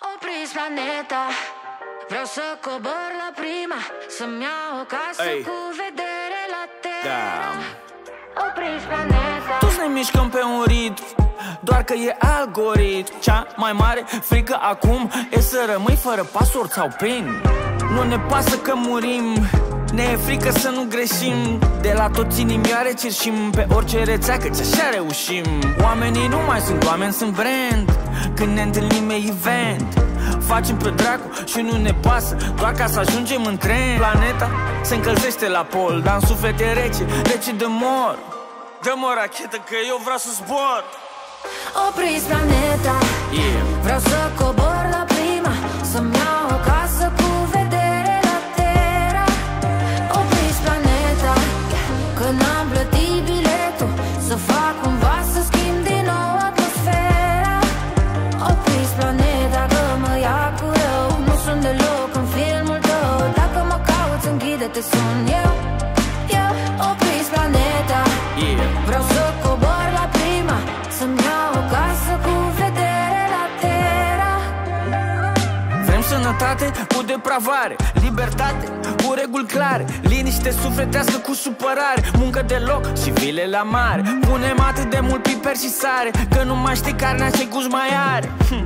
Opriți planeta. Vreau să cobor la prima Să-mi iau o casă Ei. cu vedere la terra. Da. Opriți planeta. Toți ne mișcăm pe un ritm doar că e algoritm. Cea mai mare frică acum E să rămâi fără pasort sau PIN. Nu ne pasă că murim ne e frică să nu greșim. De la toți inimioare cerșim Pe orice rețea că așa reușim. Oamenii nu mai sunt oameni, sunt brand. Când ne întâlnim e event. Facem pe dracu și nu ne pasă. Doar ca să ajungem în tren. Planeta se încălzește la pol Dar în suflet e rece, rece de mor? Dă-mă o rachetă că eu vreau să zbor. Opriți planeta. Yeah. Vreau să cobor la sănătate cu depravare. Libertate cu reguli clare. Liniște sufletească cu supărare. Muncă de loc și vile la mare. Punem atât de mult piper și sare Că nu mai știi carnea ce gust mai are. Hm.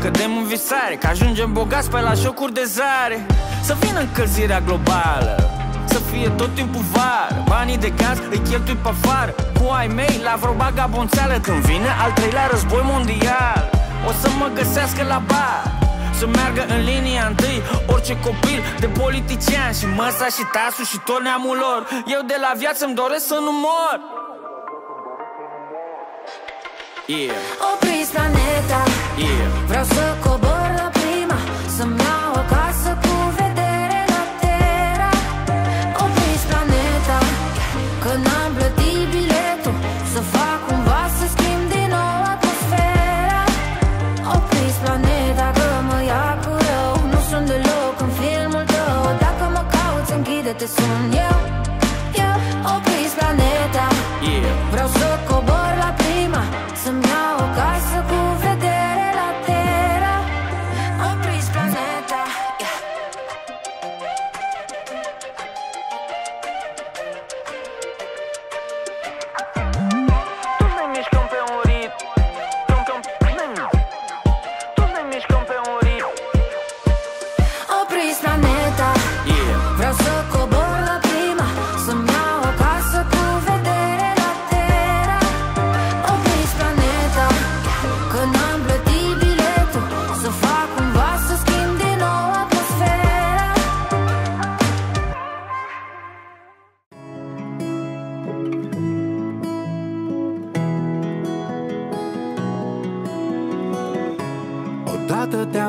Cădem în visare Că ajungem bogați pe la jocuri de zare. Să vină încălzirea globală să fie tot timpul vară. Banii de gaz îi cheltui pe afară. Cu ai mei la vreo bagabonțeală Când vine al treilea război mondial O să mă găsească la bar să meargă în linia întâi. Orice copil de politician Și măsa și tasul și tot neamul lor. Eu de la viață îmi doresc să nu mor. Yeah, Opriți planeta. Yeah. Vreau să cobor la prima Să-mi închide-te sun eu Eu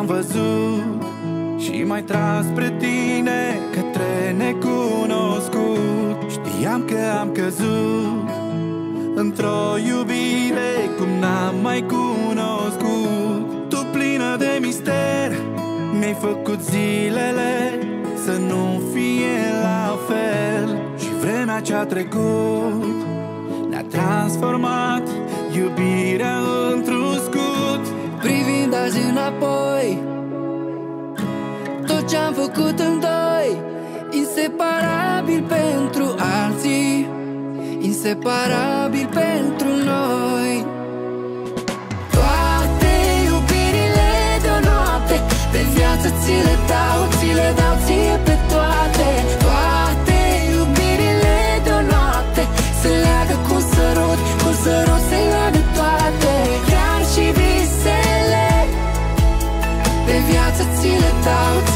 văzut și mai tras spre tine către necunoscut. Știam că am căzut într-o iubire cum n-am mai cunoscut. Tu plină de mister, mi-ai făcut zilele să nu fie la fel. Și vremea ce-a trecut ne-a transformat iubirea într-un scut Privind azi înapoi Tot ce-am făcut în doi Inseparabil pentru alții Inseparabil pentru noi. Toate iubirile de o noapte Pe viață ți le dau, ți le dau ție ți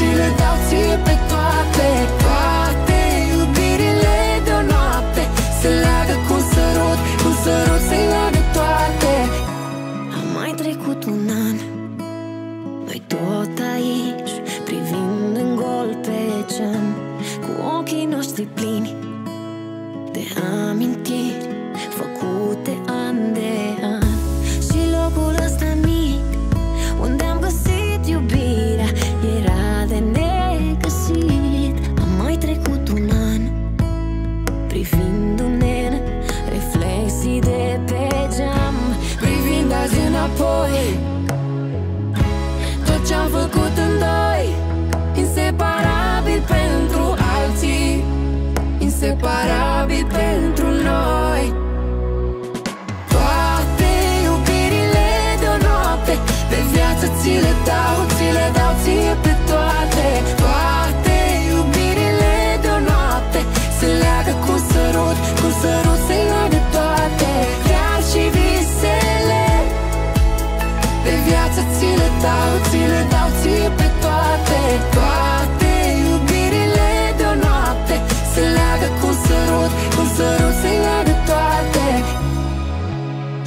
dau, ți le dau ție pe toate Toate iubirile de o noapte. Se leagă cu sărut, cu sărut se leagă toate.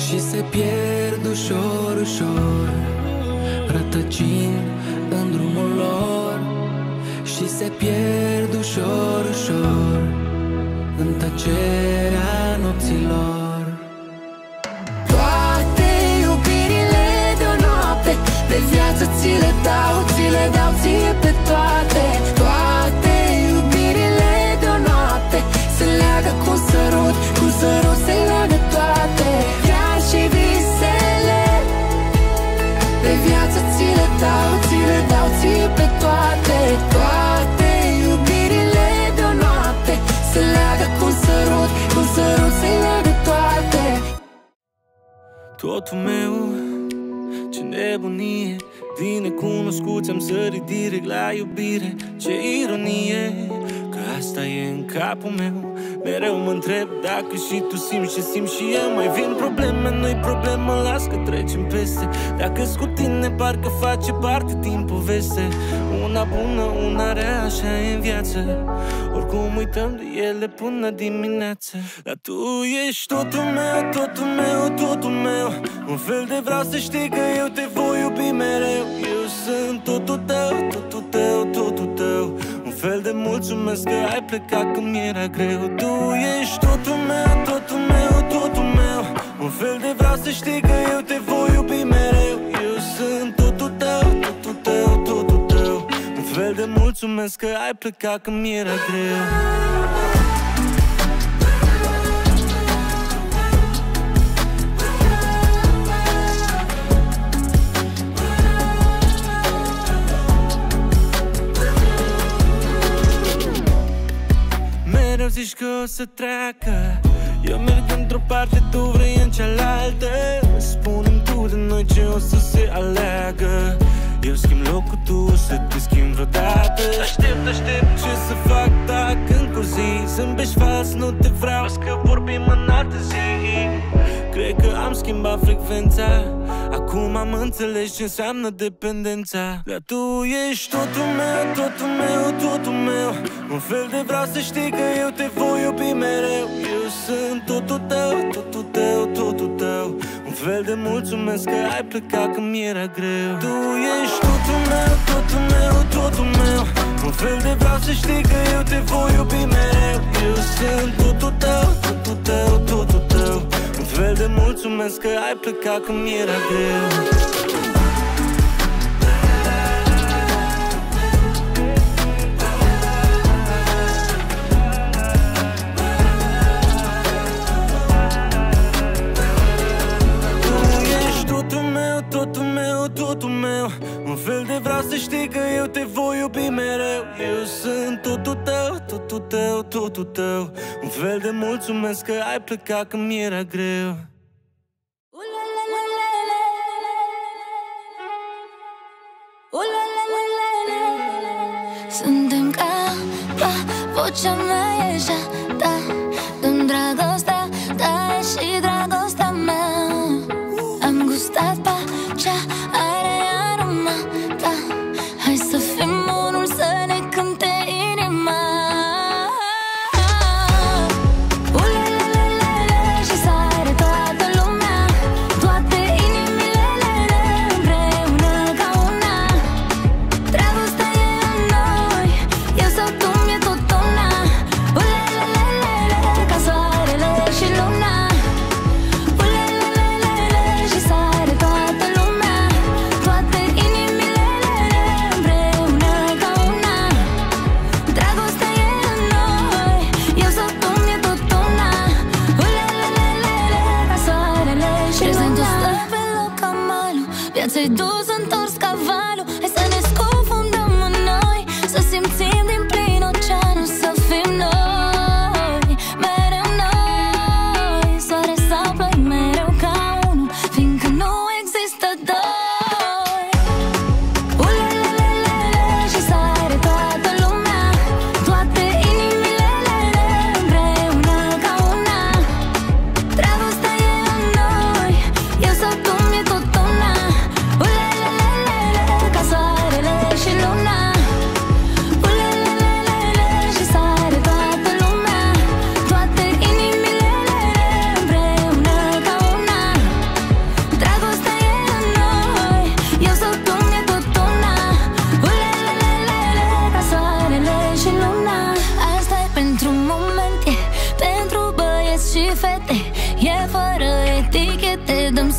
Și se pierd ușor, ușor Rătăcind în drumul lor. Și se pierd ușor, ușor În tăcerea ți le dau, ți le dau ție pe toate. Toate iubirile de o noapte Se leagă cu sărut, cu sărut se leagă toate. Chiar și visele Pe viață ți le dau, ți le dau ție pe toate. Toate iubirile de o noapte Se leagă cu sărut, cu sărut se leagă toate. Totul meu, ce nebunie Din necunoscuți am sărit direct la iubire. Ce ironie, că asta e în capul meu. Mereu mă întreb dacă și tu simți ce simt și eu. Mai vin probleme, noi problemă, las că trecem peste. Dacă cu tine, parcă face parte din poveste Una bună, una rea, așa e în viață. Oricum uităm de ele până dimineață. Dar tu ești totul meu, totul meu, totul meu. Un fel de vreau să știi că eu te voi iubi mereu. Eu sunt totul tău, totul tău, totul tău. Un fel de mulțumesc că ai plecat când mi-era greu. Tu ești totul meu, totul meu, totul meu. Un fel de vreau să știi că eu te voi mulțumesc că ai plecat când mi-era greu. Mereu zici că o să treacă. Eu merg într-o parte, tu vrei în cealaltă. Spune-mi tu de noi ce o să se aleagă Eu schimb locul, tu o să te schimb vreodată. Aștept, aștept. Ce să fac dacă încă o zi Zâmbești fals, nu te vreau. Că vorbim în altă zi. Cred că am schimbat frecvența. Acum am înțeles ce înseamnă dependența. Dar tu ești totul meu, totul meu, totul meu. Un fel de vreau să știi că eu te voi iubi mereu. Eu sunt totul tău, totul tău, totul tău. Un fel de mulțumesc că ai plecat când mi-era greu. Tu ești totul meu, totul meu, totul meu. Un fel de vreau să știi că eu te voi iubi mereu. Eu sunt totul tău, totul tău, totul tău. Un fel de mulțumesc că ai plecat când mi-era greu meu Un fel de vreau să știi că eu te voi iubi mereu. Eu sunt totul tău, totul tău, totul tău. Un fel de mulțumesc că ai plecat când mi-era greu. Suntem ca pa, vocea mea e așa ta Dăm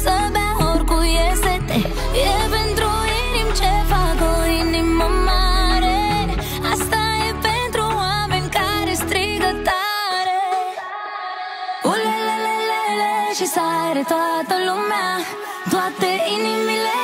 Să bea oricui e sete E pentru inim ce fac o inimă mare. Asta e pentru oameni care strigă tare. Ulelelelele și sare toată lumea. Toate inimile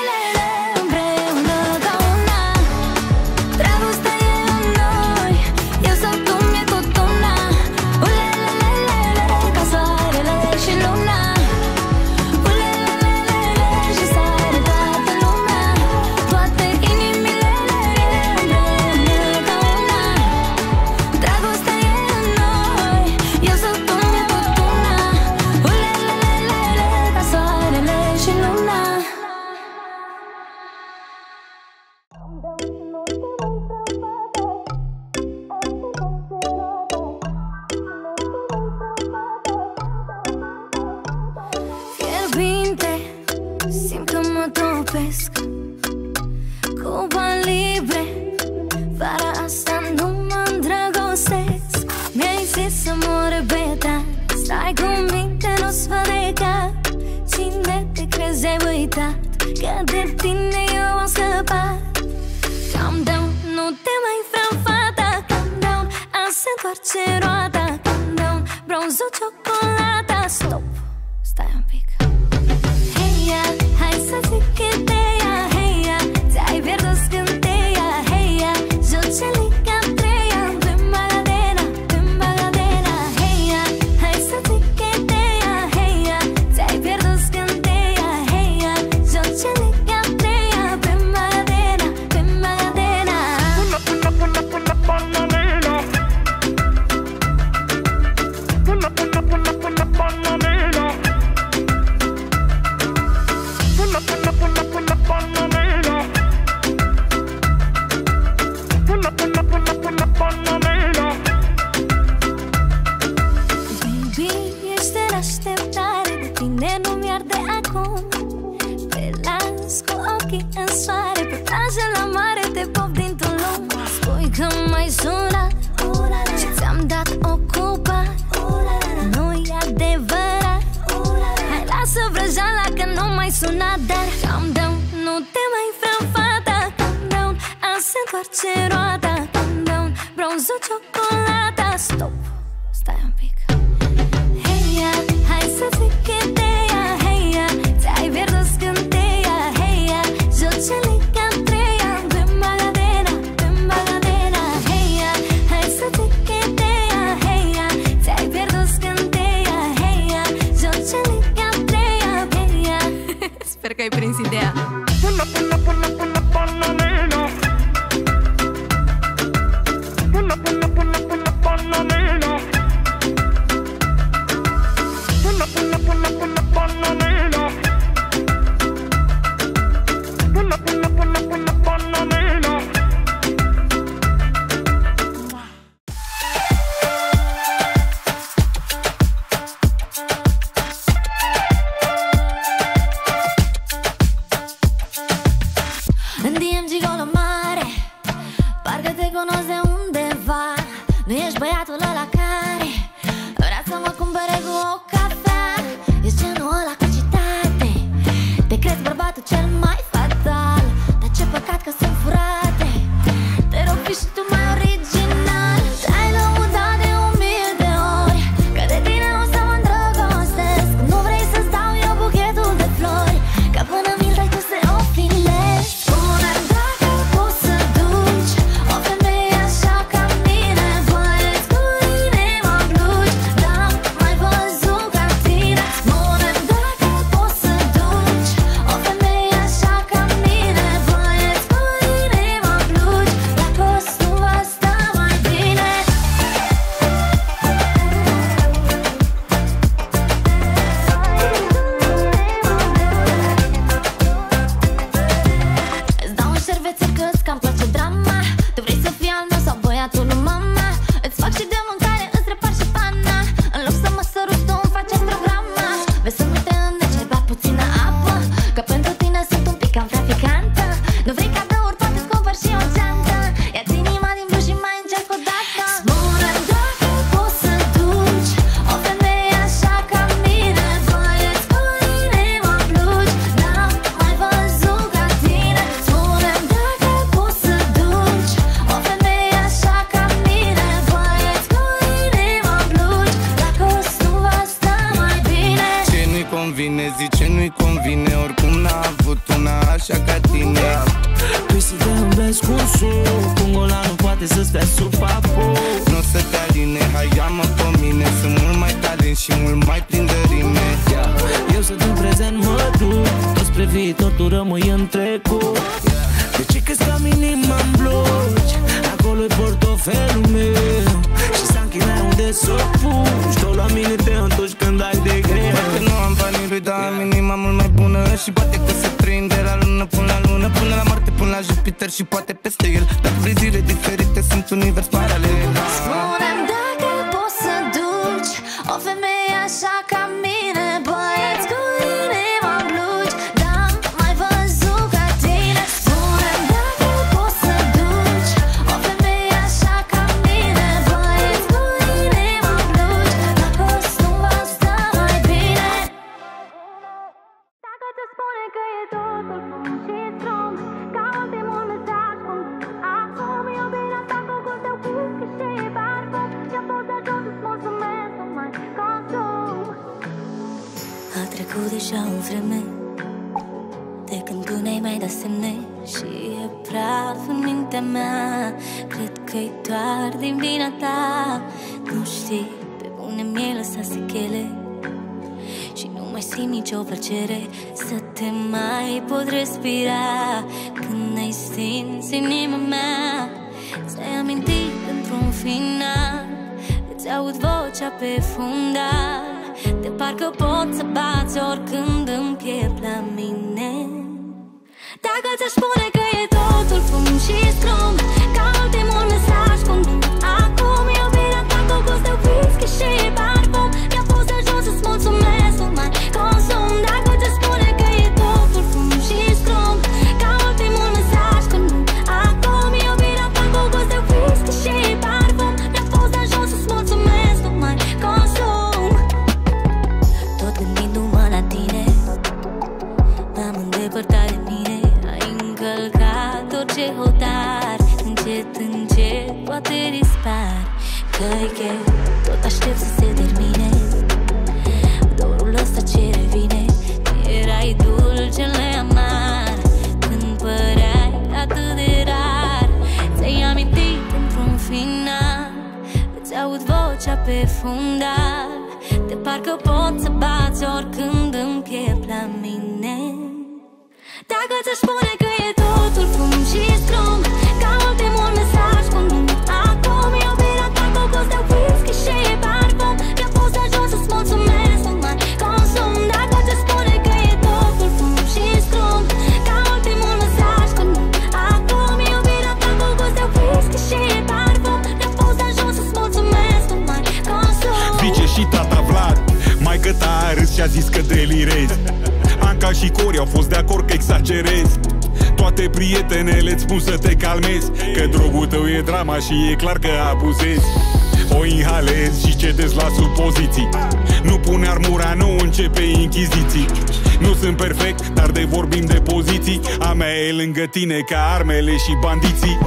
ca armele și bandiții.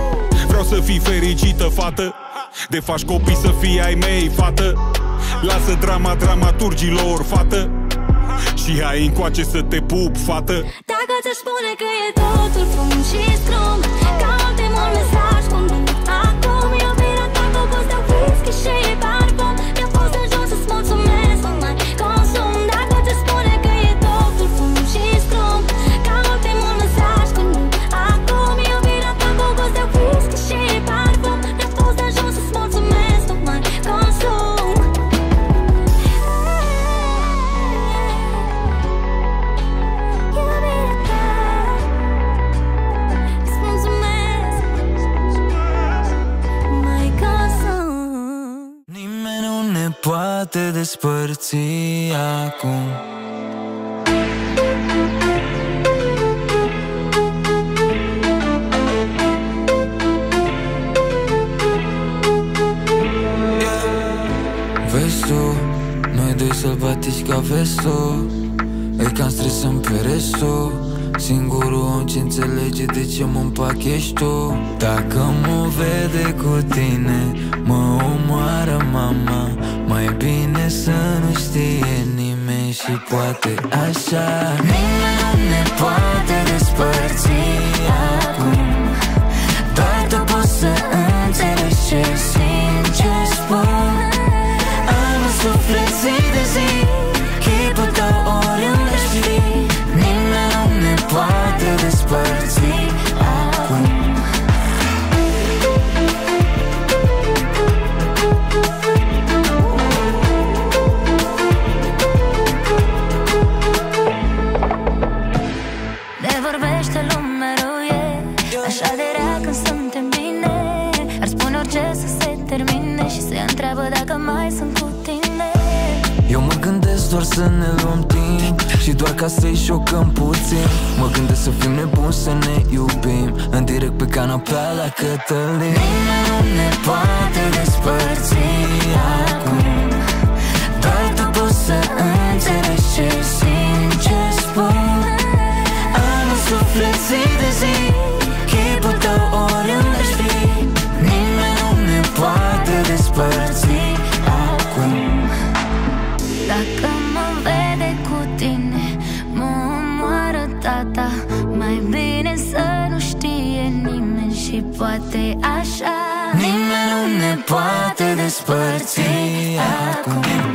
Vreau să fii fericită, fată. De faci copii să fii ai mei, fată. Lasă drama dramaturgilor, fată. Și hai încoace să te pup, fată. ce mă împac ești tu. Dacă mă vede cu tine Mă omoară mama. Mai bine să nu știe nimeni Și poate așa. Nimeni nu ne poate despărți. șocăm puțin. Mă gândesc să fim nebuni, să ne iubim. În direct pe canapea la Cătălin. Nimeni nu ne poate despărți acum. poate așa. Nimeni nu ne poate despărți acum.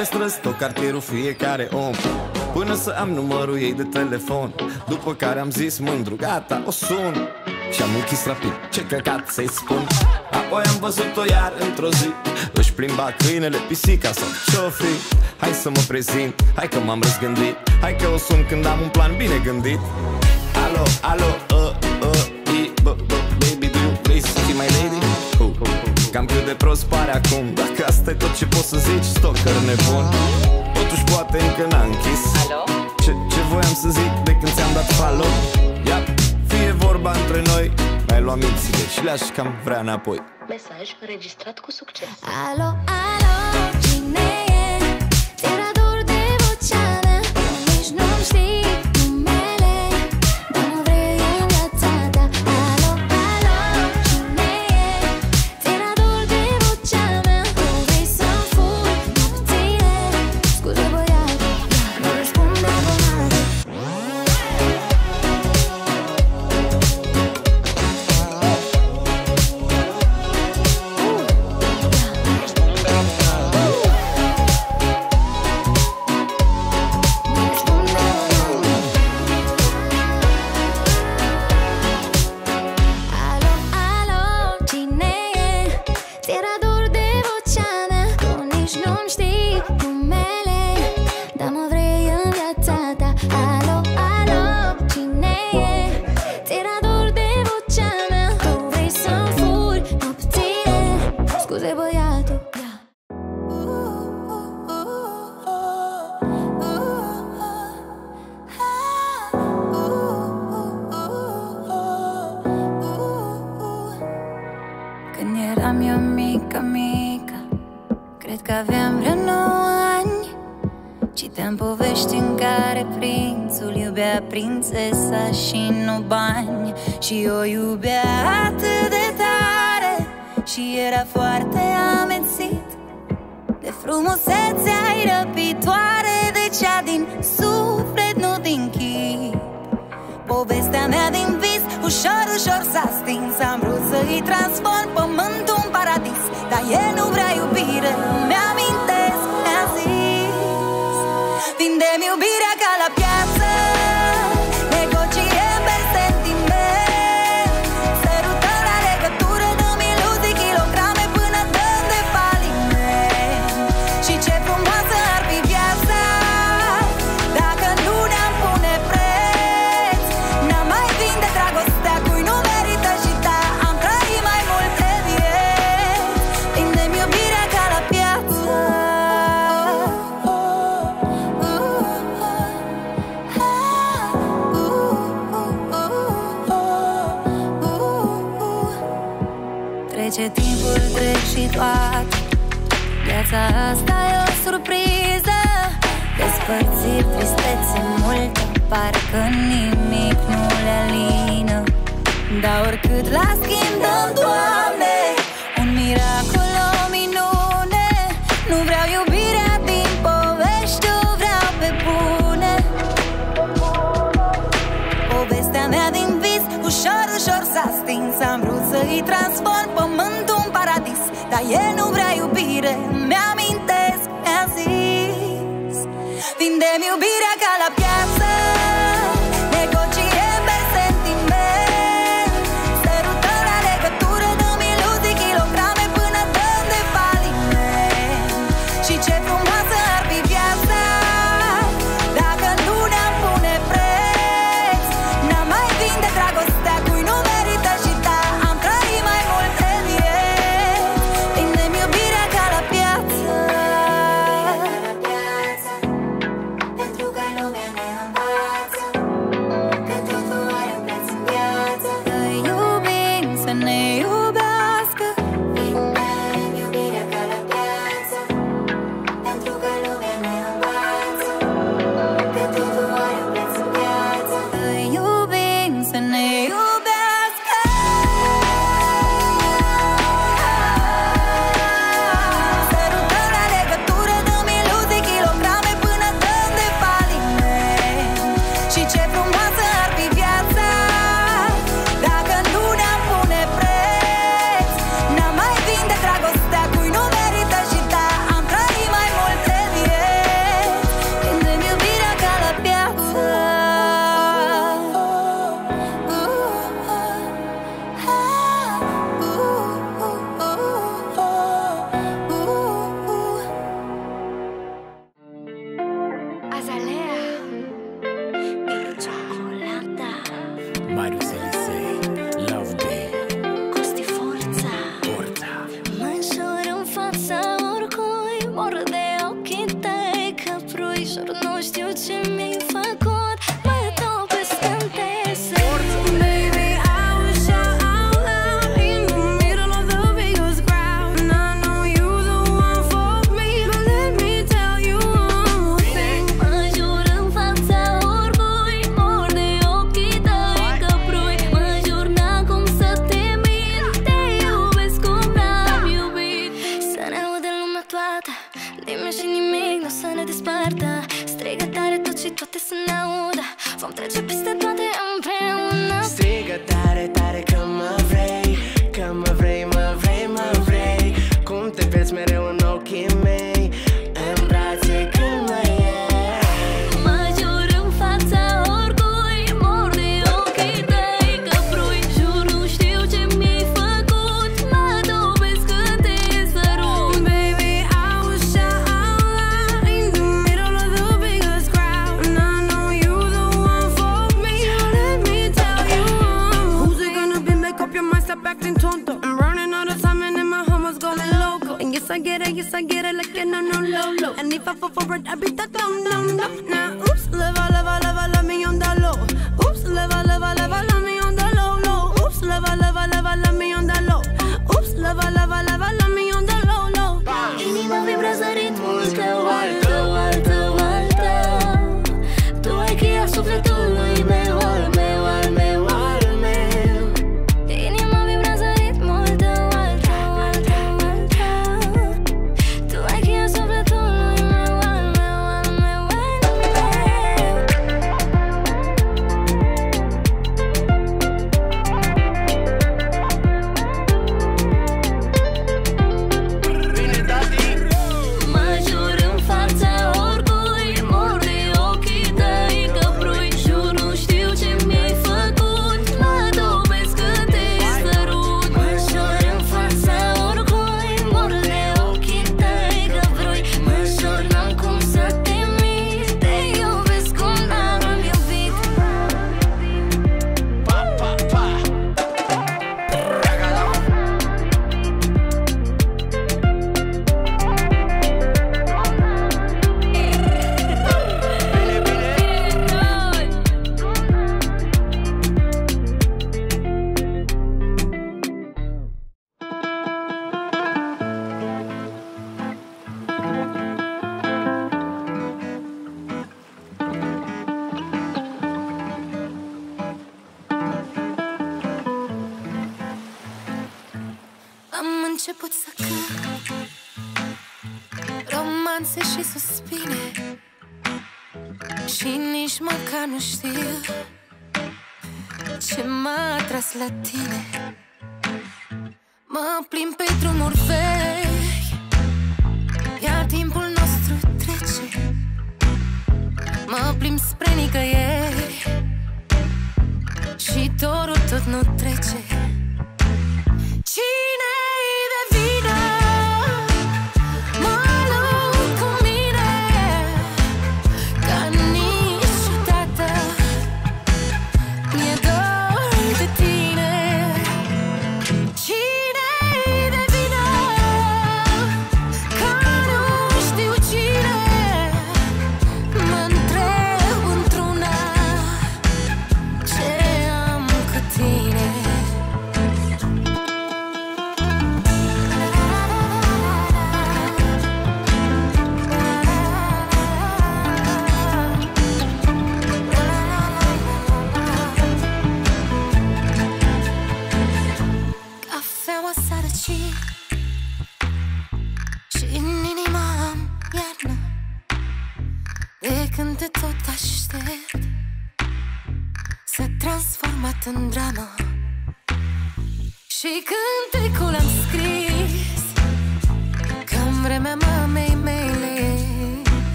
pe străzi tot cartierul fiecare om. Până să am numărul ei de telefon După care am zis mândru, gata, o sun. Și-am închis rapid, ce căcat să-i spun? Apoi am văzut-o iar într-o zi Își plimba câinele, pisica sau ce-o fi Hai să mă prezint, hai că m-am răzgândit Hai că o sun când am un plan bine gândit. Alo, alo, Cam cât de prost pare acum. Dacă asta e tot ce poți să zici, stalker nebun. Totuși poate încă n-am închis. Alo? Ce, ce voiam să zic de când ți-am dat follow? Ia, fie vorba între noi. Mi-ai luat mințile și le-aș cam vrea înapoi. Mesaj înregistrat cu succes. Alo, alo.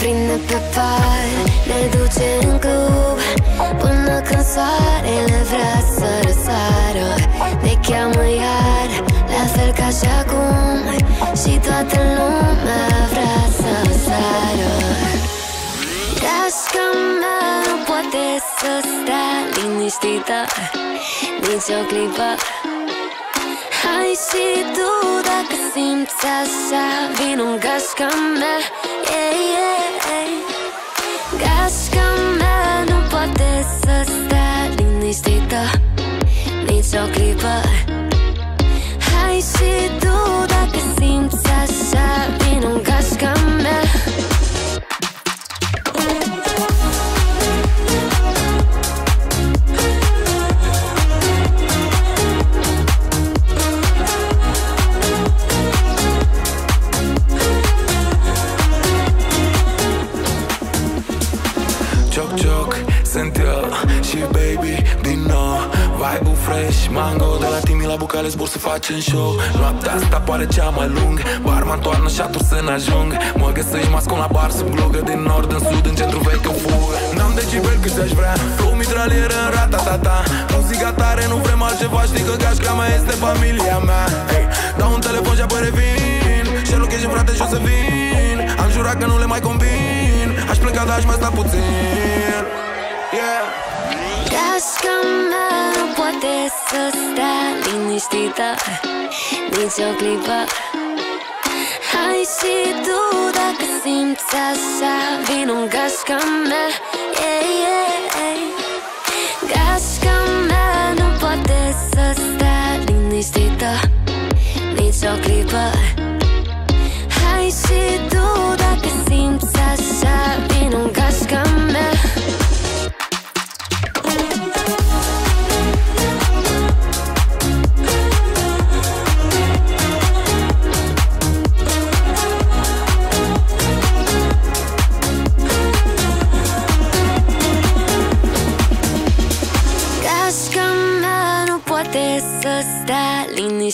Prinde pe par Ne duce în club Până când soarele vrea să răsară. Ne cheamă iar La fel ca și acum Și toată lumea vrea să sară. Gașca mea nu poate să stea liniștită Nici o clipă. Hai și tu dacă simți așa Vino în gașca mea. Yeah, yeah, yeah. Gașca mea nu poate să stea liniștită Nici o clipă Timi la Bucale zbor să facem show. Noaptea asta pare cea mai lungă. Barman toarnă și atunci să ne ajung Mă găsești mascul la bar sub glugă Din nord în sud, în centru vechi în fugă N-am decibel cât aș vrea. Flow mitralieră în rata-ta-ta Muzica tare, nu vrem altceva. Știi că gașca mea este familia mea. Hey, Dau un telefon și apoi revin. Și location frate și o să vin. Am jurat că nu le mai combin Aș pleca, dar aș mai sta puțin. Yeah Casca mea nu poate să stea liniștită Nici o clipă Hai și tu dacă simți așa Vino în casca mea yeah, yeah. Casca mea nu poate să stea liniștită Nici o clipă Hai și tu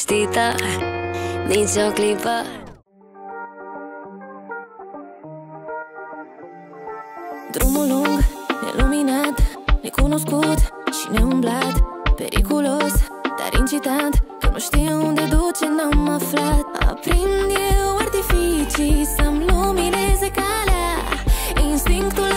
vestită Nici o clipă. Drumul lung, neluminat, necunoscut și neumblat Periculos, dar incitant Că nu știu unde duce, n-am aflat. Aprind eu artificii să-mi lumineze calea Instinctul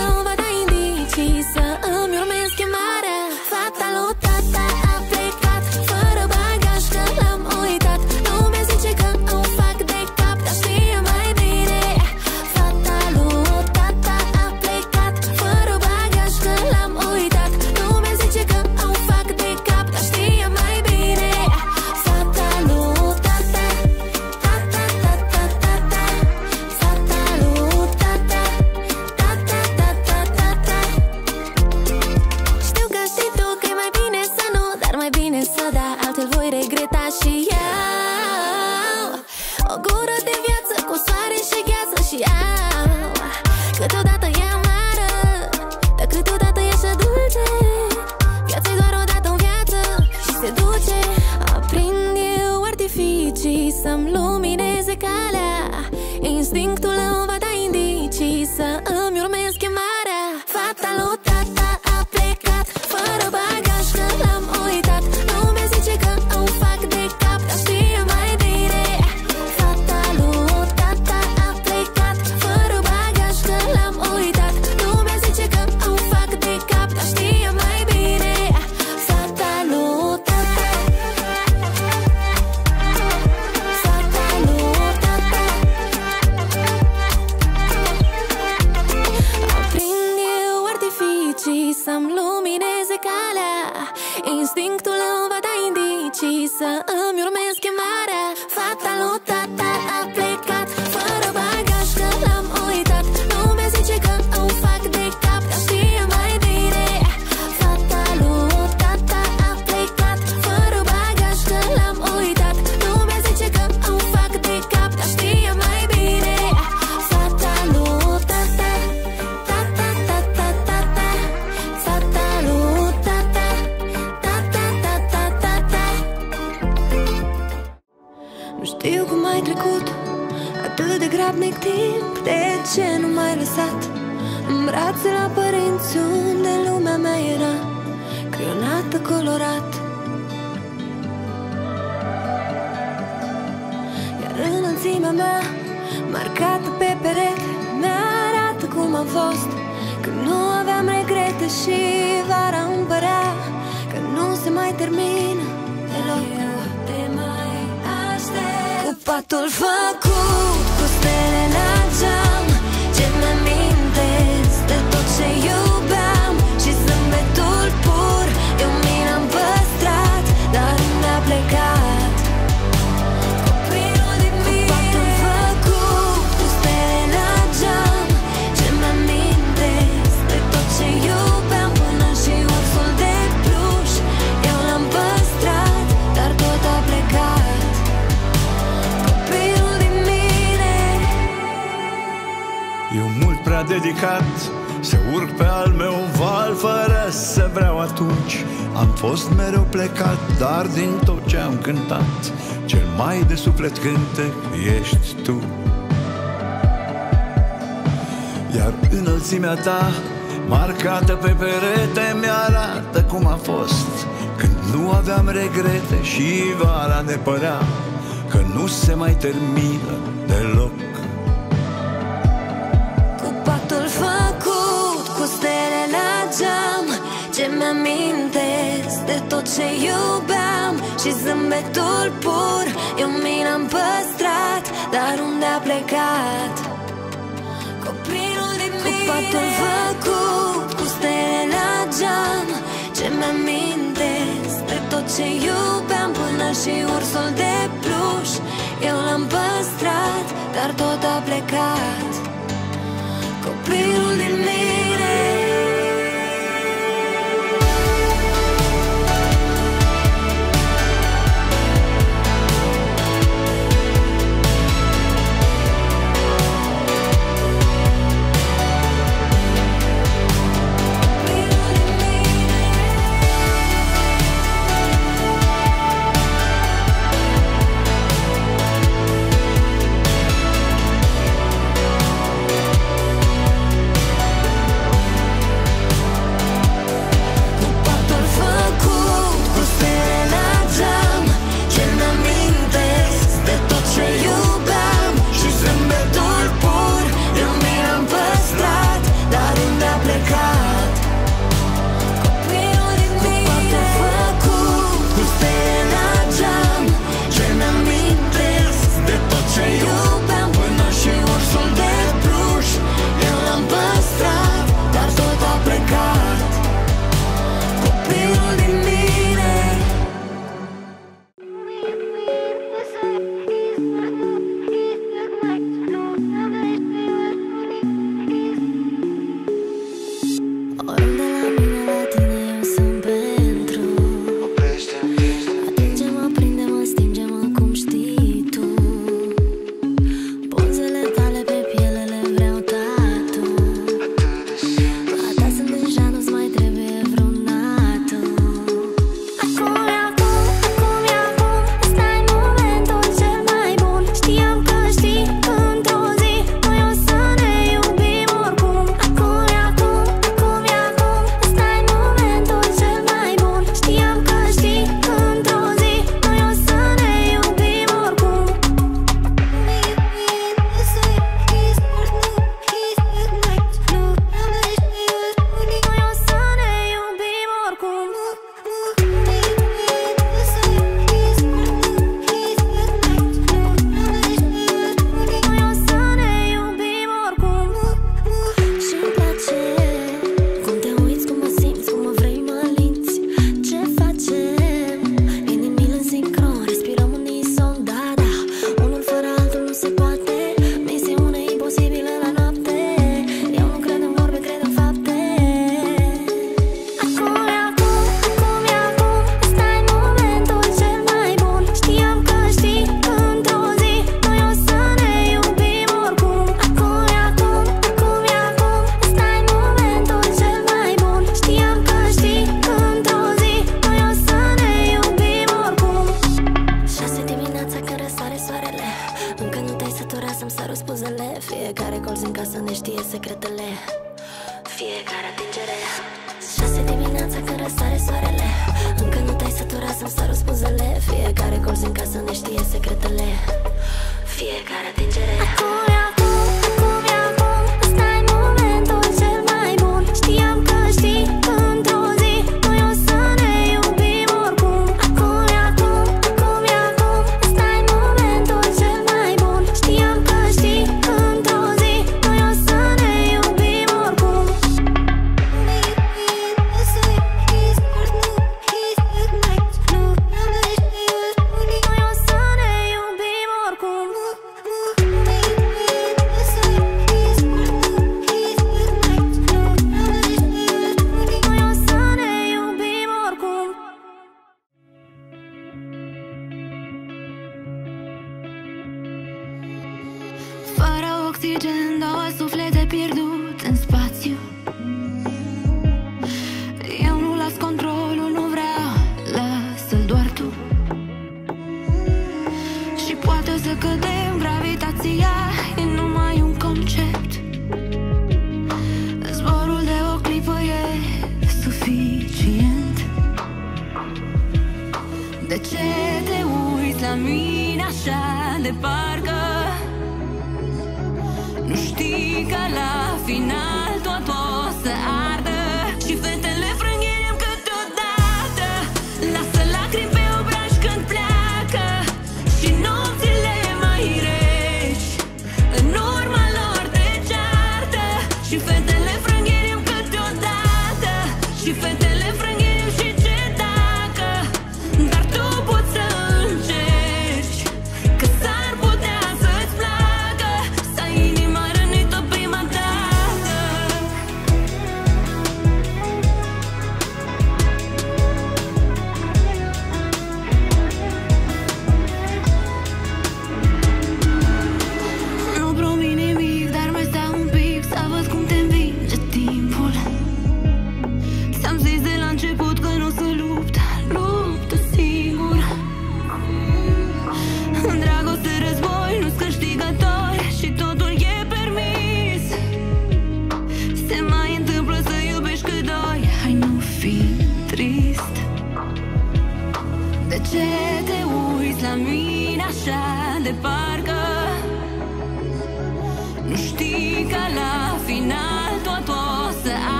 Coçar e chegar.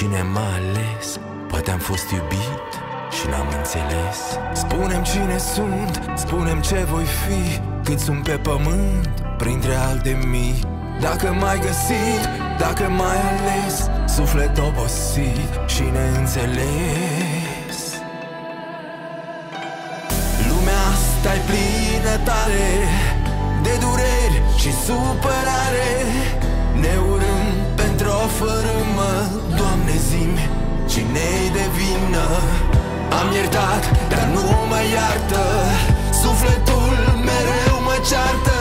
Cine m-a ales? Poate am fost iubit și n-am înțeles. Spunem cine sunt, spunem ce voi fi. Cât sunt pe pământ, printre alte mii. Dacă m-ai găsit, dacă m-ai ales Suflet obosit și neînțeles. Lumea asta e plină tare De dureri și supărare. Ne urâm pentru o fărâmă doar Doamne, zim cine-i de vină. Am iertat, dar nu mă iartă. Sufletul mereu mă ceartă.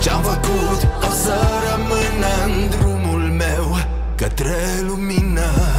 Ce-am făcut o să rămână în drumul meu Către lumină.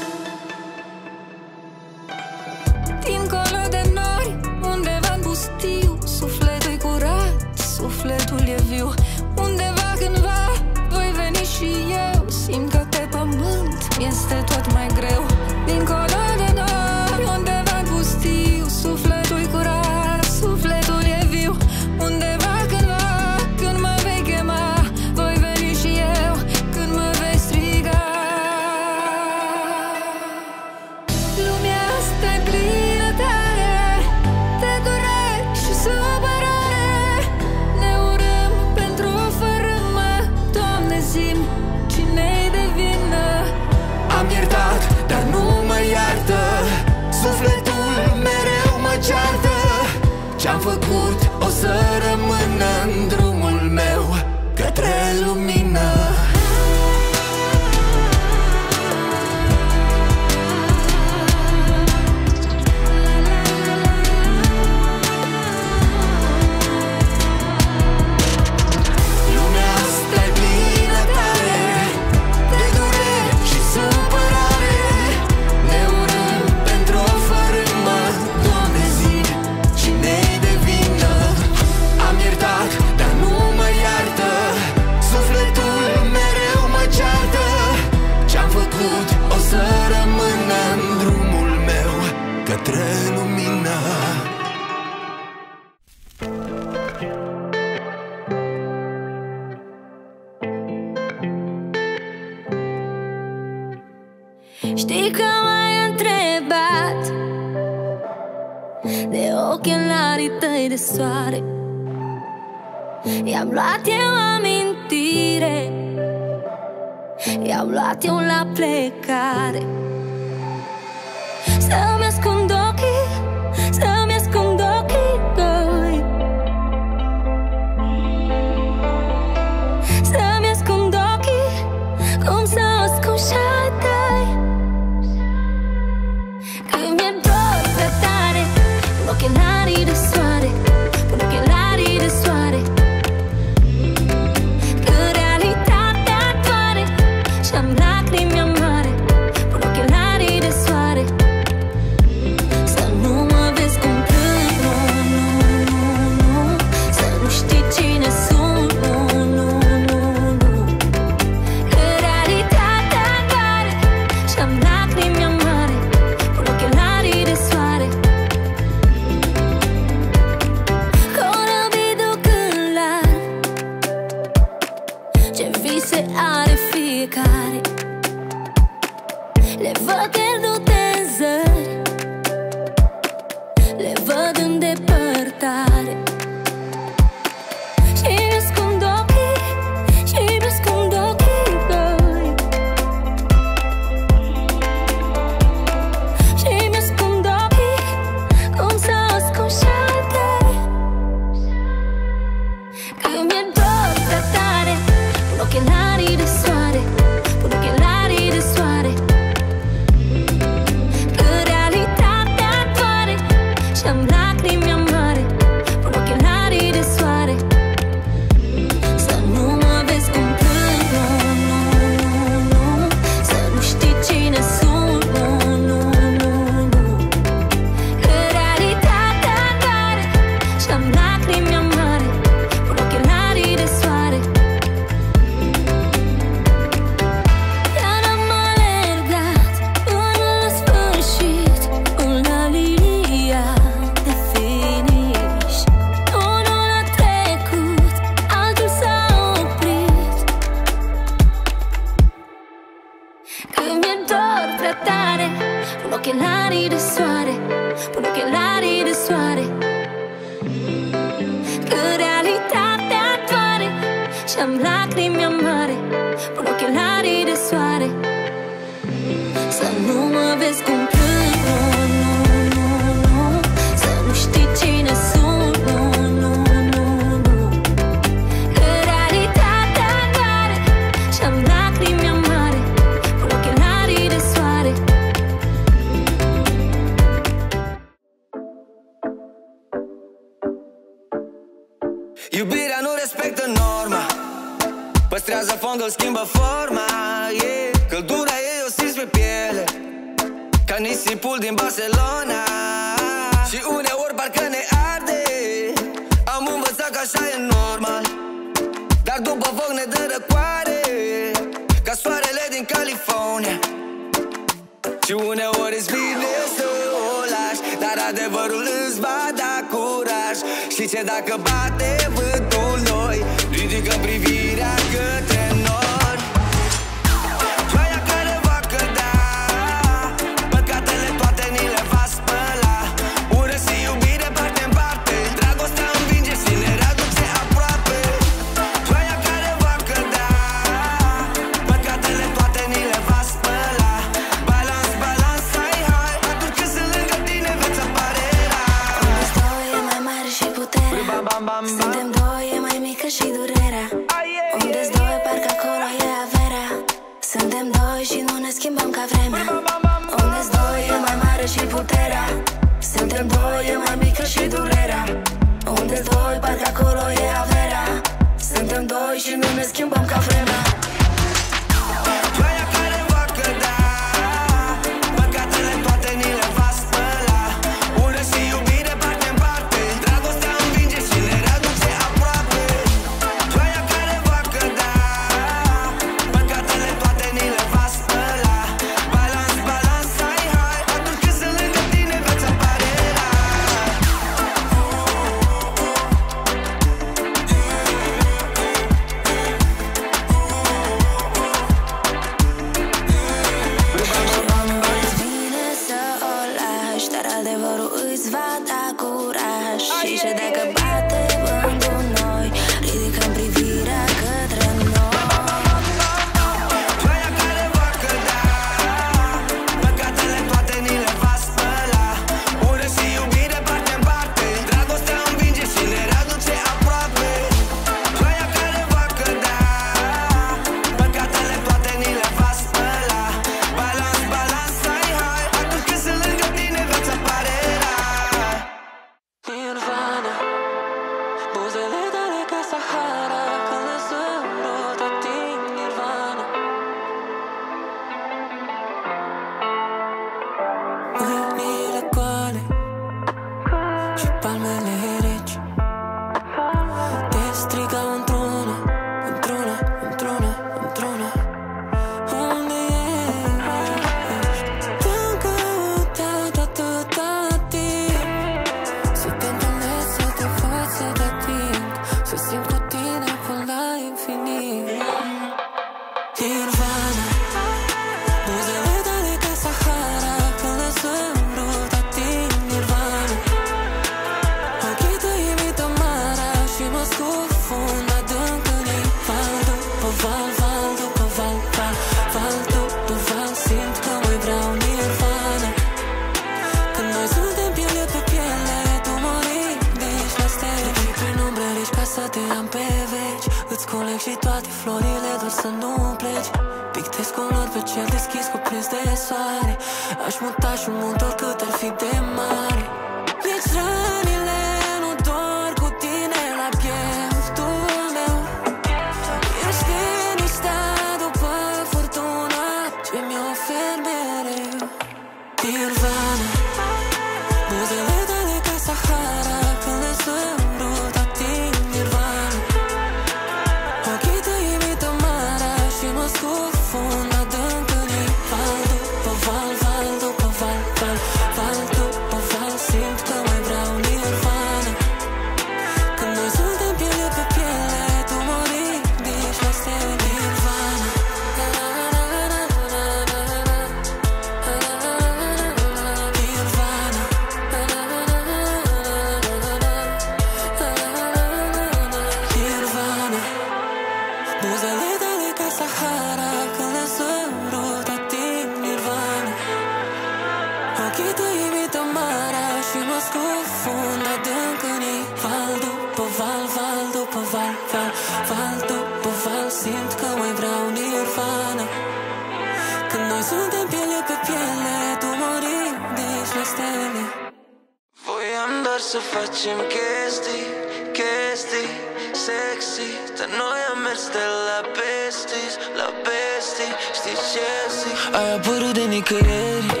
Ai apărut de nicăieri.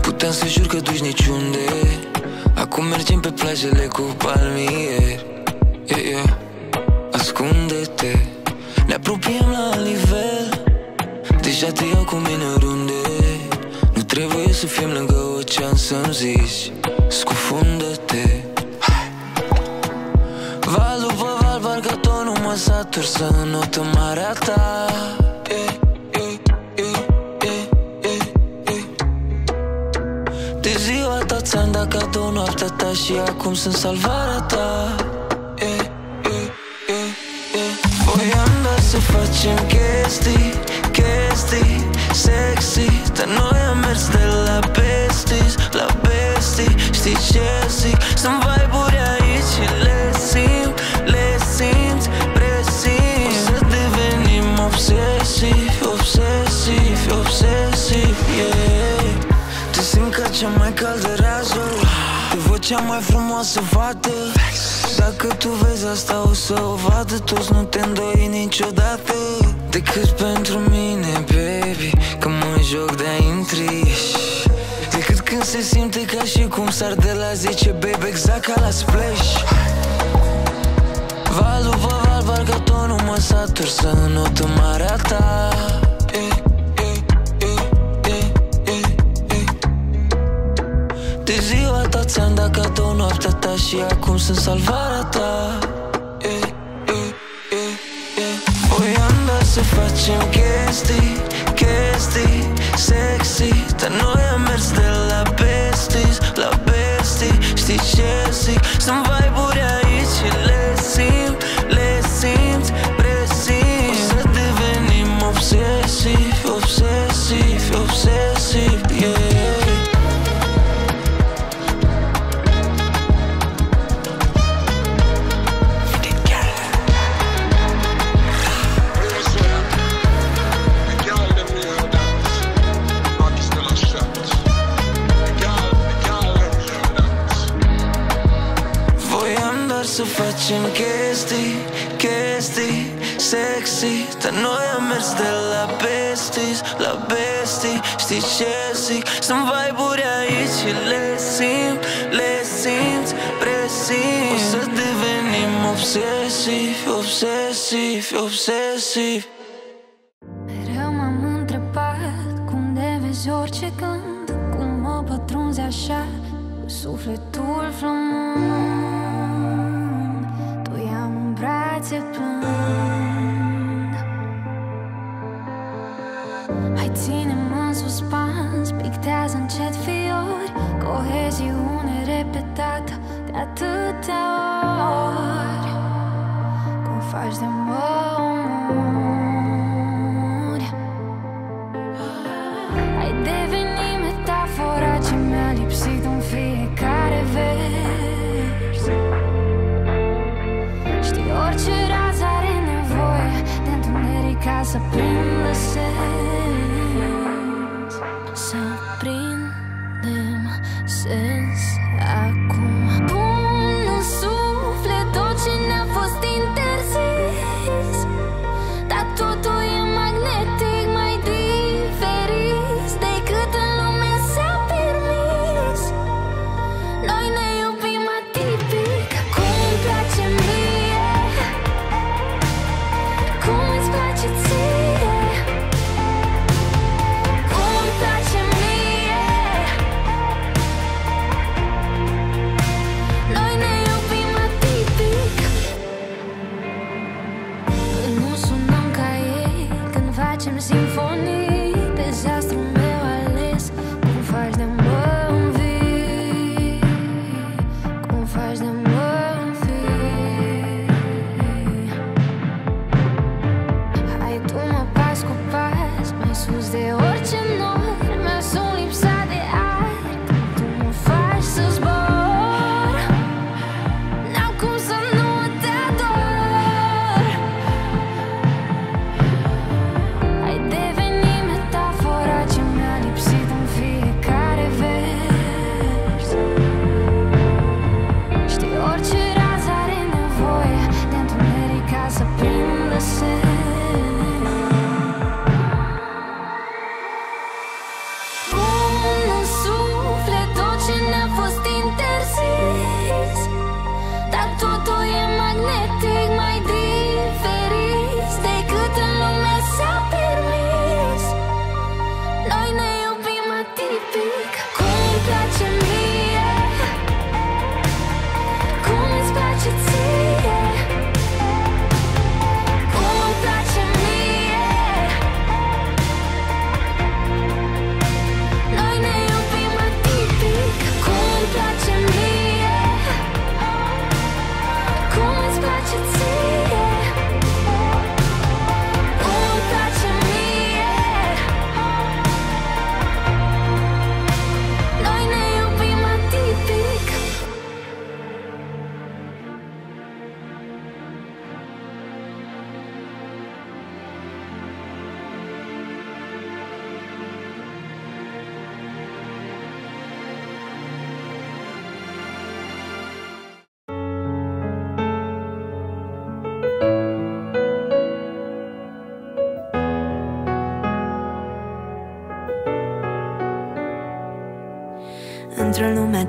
Puteam să jur că duci niciunde. Acum mergem pe plajele cu palmieri. Yeah, yeah. Ascunde-te. Ne apropiem la alt nivel. Deja te iau cu mine oriunde. Nu trebuie să fim lângă ocean să-mi zici Scufundă-te. Val după val, parcă tot nu mă satur Să înot în marea ta ți-am dat cadou noaptea ta Și acum sunt salvarea ta yeah, yeah, yeah, yeah. Voiam doar să facem chestii, chestii sexy Dar noi am mers de la besties, la bestii Știi ce zic? Sunt vibe-uri aici și le simt, simt ca cea mai caldă rază Te văd cea mai frumoasă fată Dacă tu vezi asta o să o vadă. Toți nu te îndoi niciodată. Decât pentru mine, baby Că mă joc de-a intriși Decât când se simte ca și cum s-ar de la 10 Baby, exact ca la splash. Val după val, parcă tot nu mă satur Să înot în marea ta De ziua ta ți-am dat cadou noaptea ta Și acum sunt salvarea ta yeah, yeah, yeah, yeah. Voiam doar să facem chestii, chestii sexy Dar noi am mers de la besties, la bestii Știi ce zic? Sunt vibe-uri aici și le simt, le simt, presimt O să devenim obsesivi, obsesivi, obsesivi, să facem chestii, chestii sexy. Dar noi am mers de la besties, la bestii. Știi ce zic? Sunt vibe-uri aici și le simt, le simți, presimt O să devenim obsesivi, obsesivi, obsesivi. Mereu m-am întrebat cum de vezi orice când Cum mă pătrunzi așa. Cu sufletul flămând uneori Cum faci de mă omor Ai devenit metafora ce mi-a lipsit în fiecare vers. Știi orice rază are nevoie de întuneric ca să prind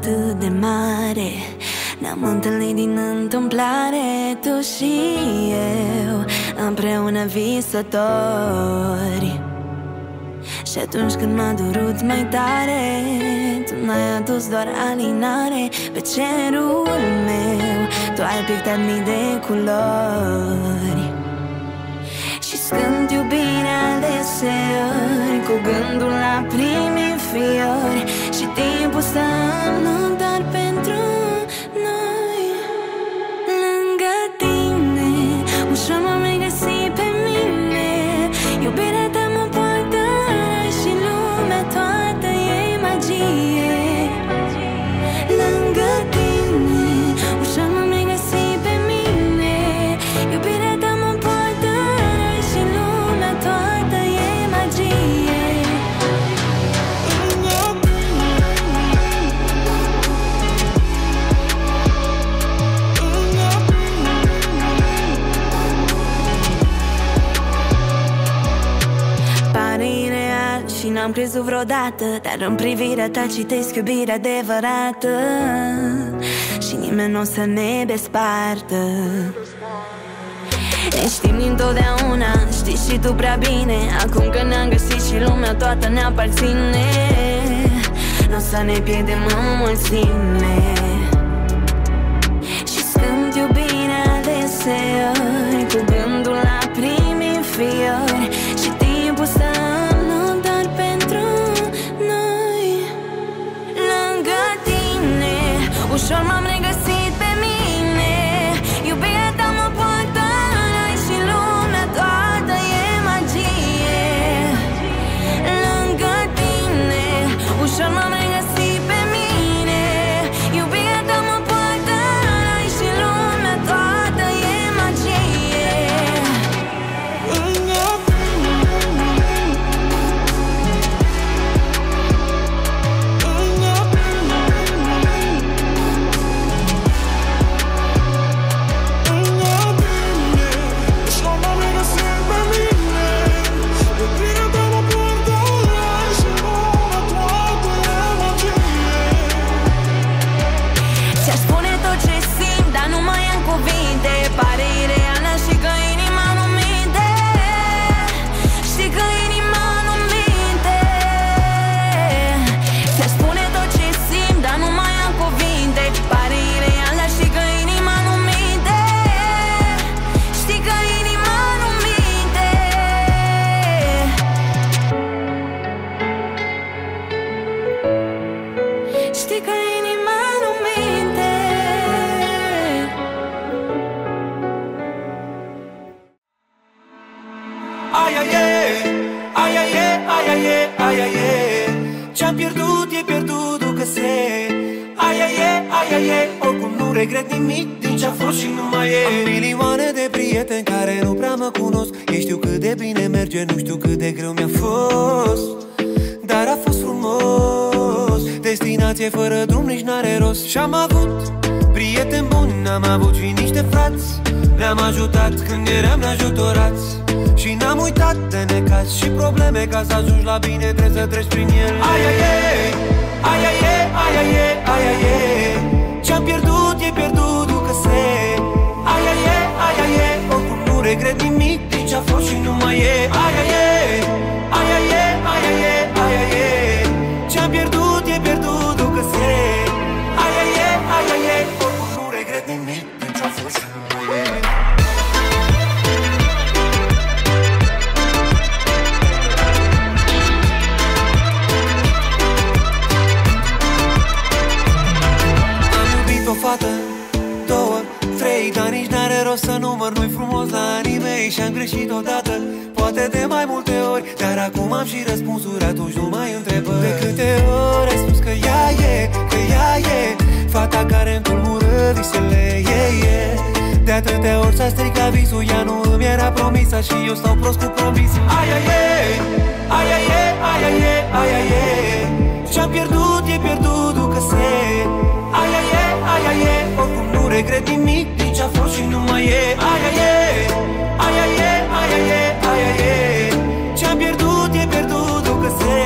atât de mare. Ne-am întâlnit din întâmplare Tu și eu Împreună visători. Și atunci când m-a durut mai tare Tu n-ai adus doar alinare Pe cerul meu. Tu ai pictat mii de culori. Și scând iubirea deseori Cu gândul la primii fiori timpul stă în pentru crezut vreodată Dar în privirea ta citesc iubire adevărată. Și nimeni nu o să ne despartă. Ne știm dintotdeauna, știi și tu prea bine. Acum că ne-am găsit și lumea toată ne aparține Nu o să ne pierdem în mulțime. Și sunt iubirea desea Show my nimic din ce-a fost și nu mai e. Am milioane de prieteni care nu prea mă cunosc. Ei știu cât de bine merge, nu știu cât de greu mi-a fost. Dar a fost frumos. Destinație fără drum nici n-are rost. Și-am avut prieteni buni, am avut și niște frați. Ne-am ajutat când eram neajutorați. Și n-am uitat de necaz și probleme Ca să ajungi la bine trebuie să treci prin ele. Ai, ai, ai, ai, ai, ai, ai, ai, ai, ai, ai. Ce-am pierdut? e pierdut, ducă se Ai, ai, ai, ai, ai, ai, oricum nu regret nimic din ce-a fost și nu mai e Ai, ai, ai, ai, ai, ai, ai, ai, ai, ai, ai Ce-am pierdut e pierdut, ducă se Ai, ai, ai, ai, ai, ai, e pierdut, ducă-se Aia e, aia e, oricum nu regret nimic Din ce-a fost și nu mai e. Aia e, aia e, aia e, aia e. Ce-am pierdut, e pierdut, ducă-se Aia e, aia e, oricum nu regret nimic. Fată, două, trei Dar nici n-are rost să număr Nu-i frumos la anii mei și-am greșit odată Poate de mai multe ori Dar acum am și răspunsuri Atunci nu mai întrebări De câte ori ai spus că ea e Că ea e Fata care îmi tulbură visele e, e. De atâtea ori s-a stricat visul Ea nu îmi era promisă Și eu stau prost cu promisul. Ai, ai, ai Ai, ai, ai, ai, ai, ai, ai, ai. Ce-am pierdut e pierdut, ducă se regret nimic din ce-a fost și nu mai e. Aia e, aia e, aia e, aia e. Ce-am pierdut e pierdut, o găse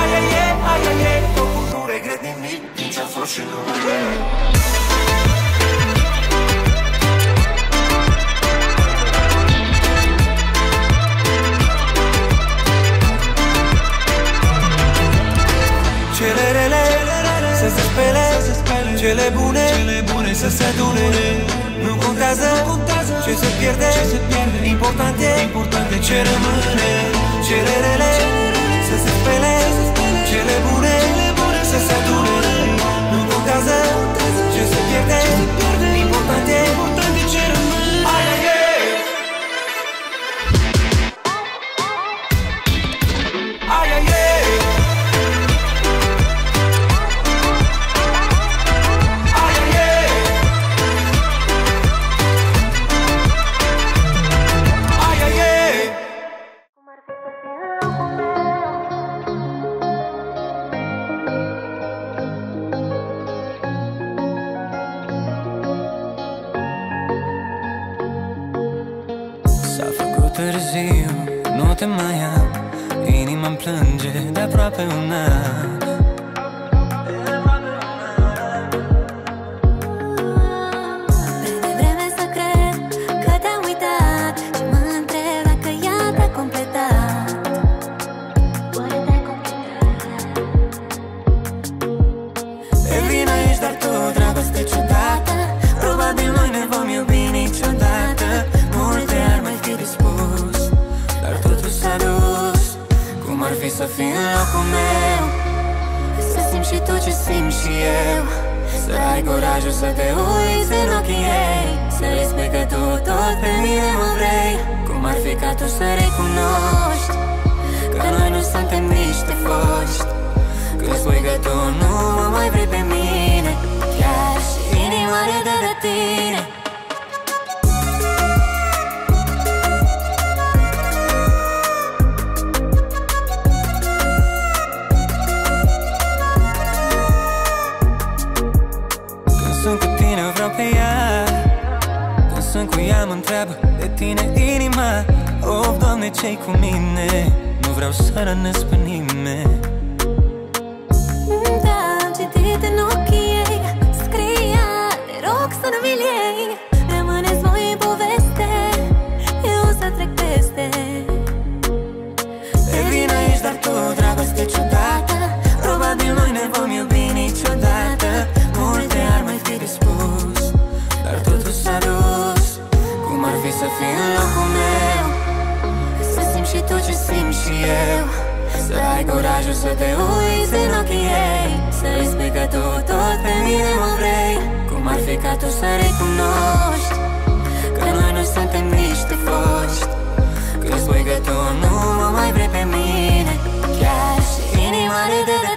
Aia e, aia e, Tot nu regret nimic din ce-a fost și nu mai e. Cele rele, să se spele, cele bune, cele bune să se adune. Nu contează ce se pierde. Important e ce rămâne. Cele rele să se spele. Cele bune să se adune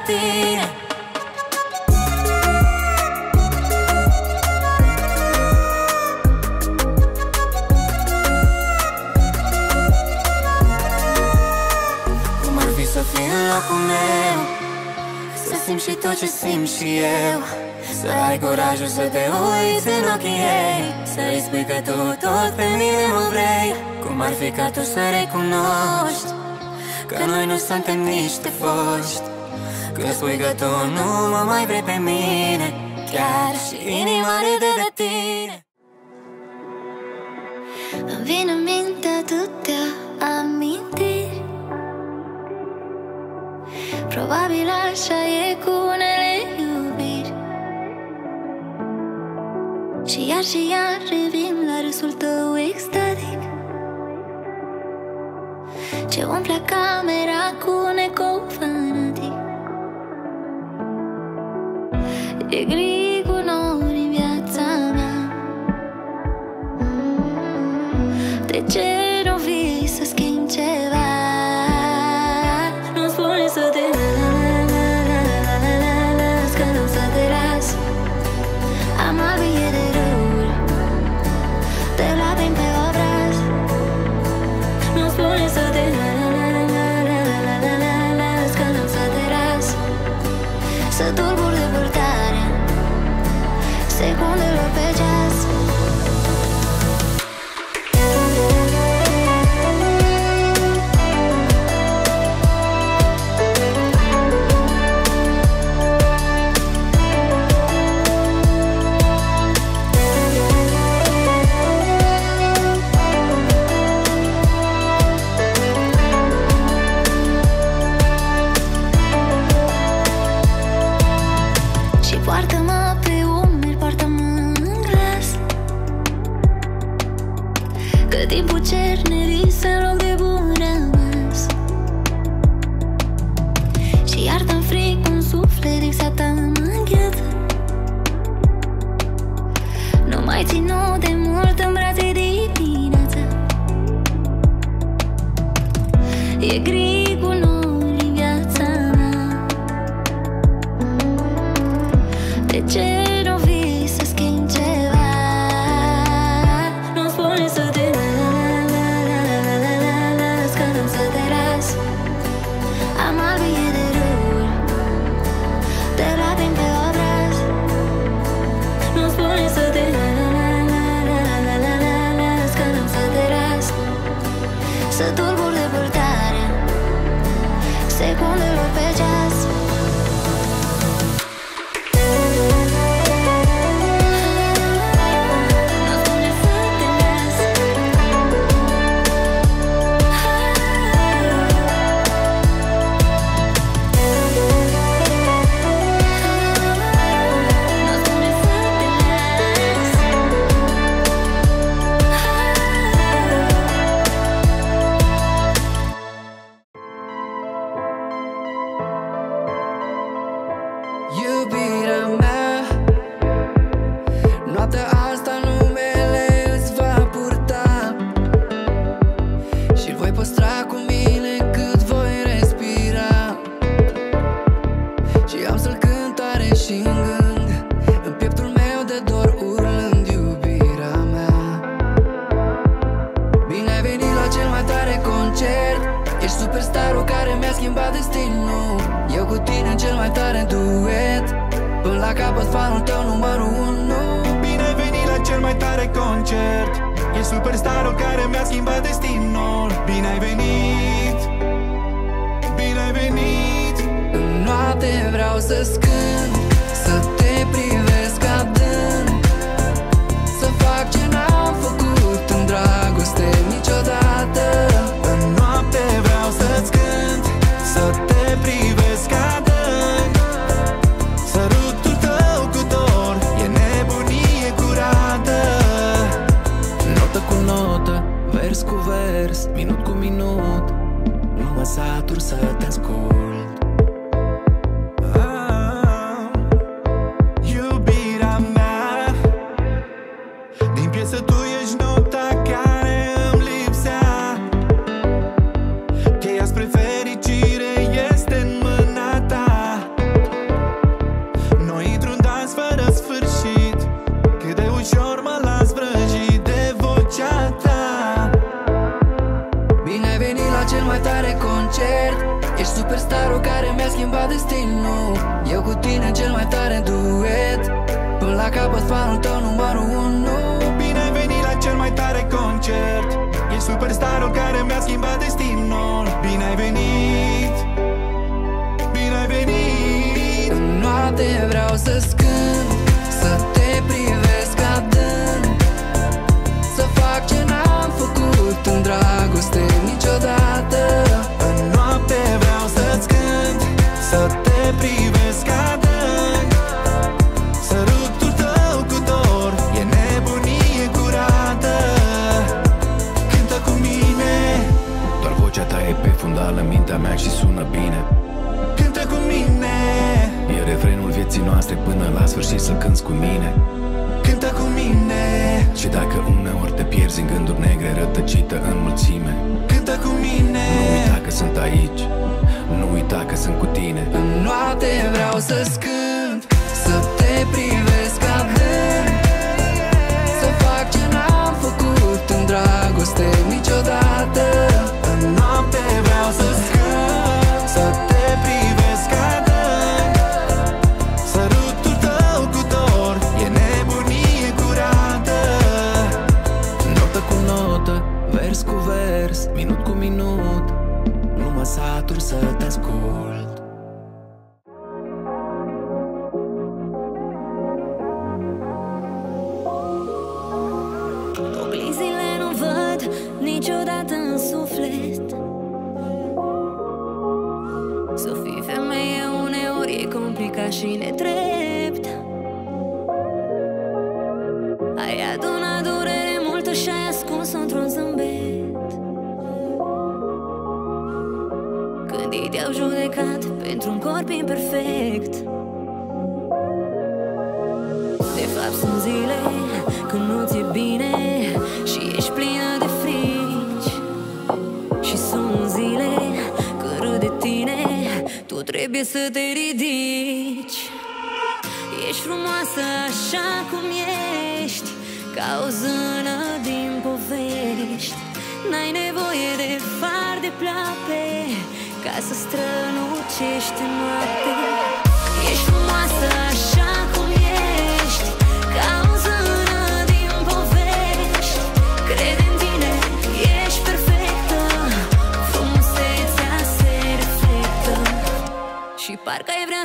tine. Cum ar fi să fii în locul meu? Să simți și tu ce simt și eu. Să ai curajul să te uiți în ochii ei. Să-i spui că tu tot pe mine mă vrei. Cum ar fi ca tu să recunoști Că noi nu suntem niște foști. Când spui că tu nu mă mai vrei pe mine Chiar și inima râde de tine. Îmi vin în minte atâtea amintiri. Probabil așa e cu unele iubiri. Și iar și iar revin la râsul tău extatic. Ce umple camera cu un E gri cu nori viața mea. Mm. De ce Ai adunat durere multă și ai ascuns într-un zâmbet. Când ei te-au judecat pentru un corp imperfect. De fapt sunt zile când nu ți-e bine Și ești plină de frici. Și sunt zile când râd de tine Tu trebuie să te ridici. Ești frumoasă așa cum ești Ca o zână din povești. N-ai nevoie de far de plape Ca să strălucești noaptea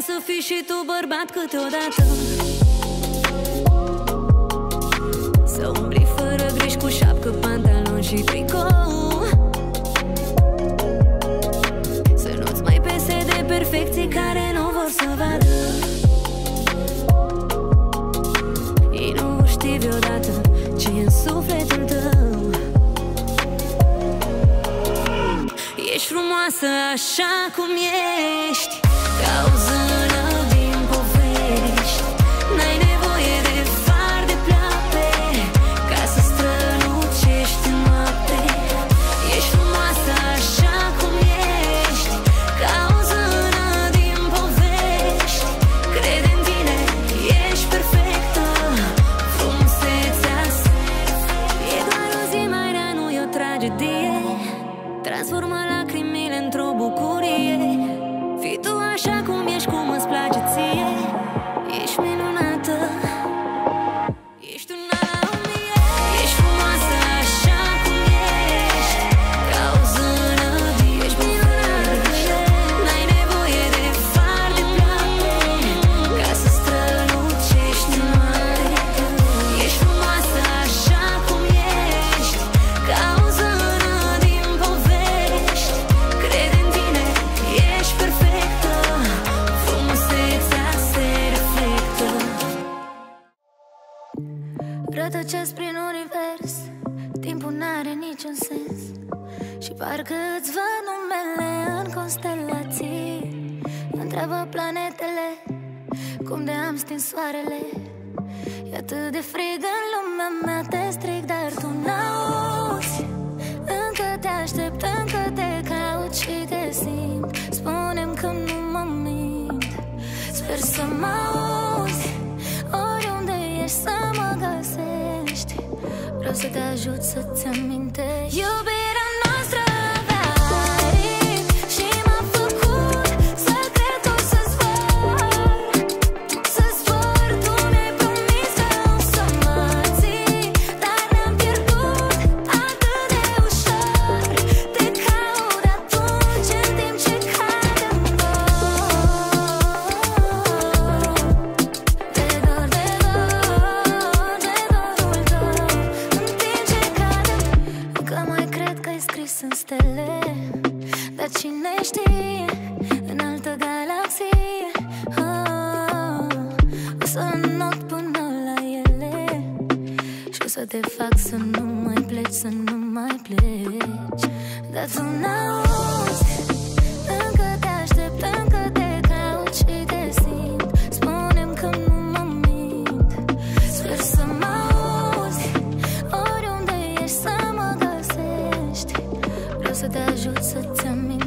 să fii și tu bărbat câteodată. Să umbli fără griji cu șapcă, pantaloni și tricou. Să nu-ți mai pese de perfecții care nu vor să vadă. Ei nu vor ști vreodată ce în sufletul tău. Ești frumoasă așa cum ești. Dar cine știe În altă galaxie oh, O să not până la ele. Și o să te fac să nu mai pleci Să nu mai pleci. Dar tu n-auzi Încă te aștept, încă te caut și te so that you should tell me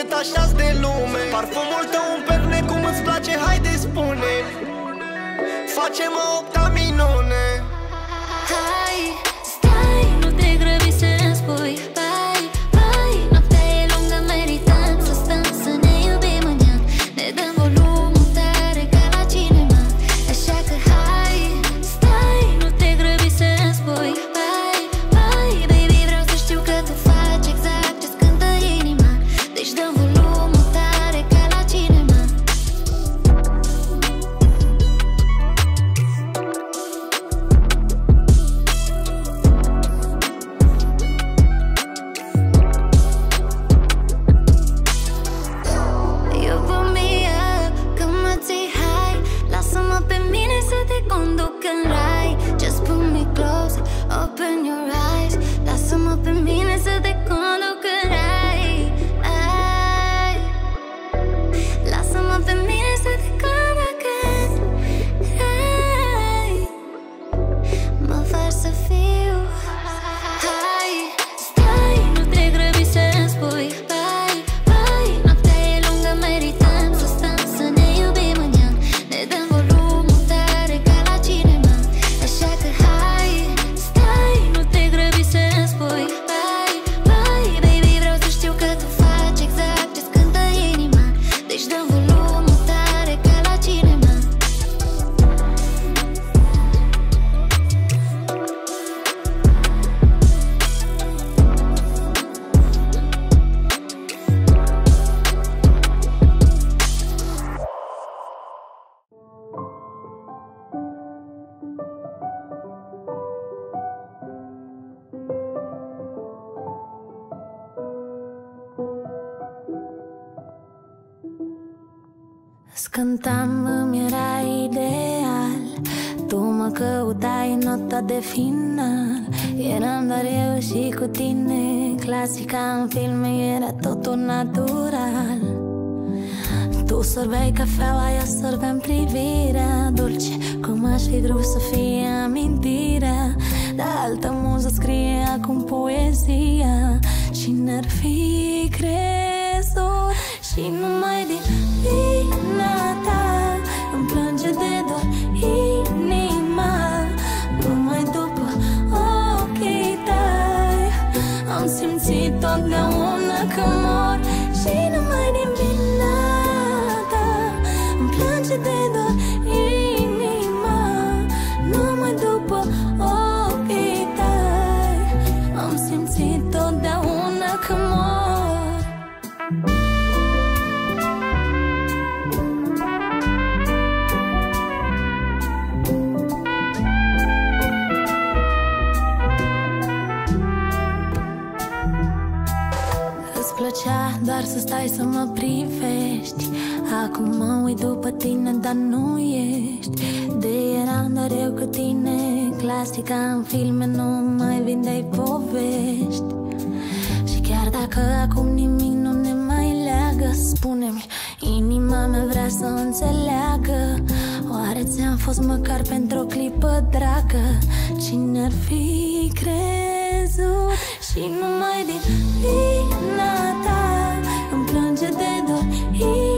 detașați de lume. Parfumul tău împerne cum îți place, haide spune. Facem-o opta minune Hai, stai, nu te grăbi să-mi spui. escribir. doar pentru o clipă dragă. Cine-ar fi crezut? Și numai din vina ta Îmi plânge de dorință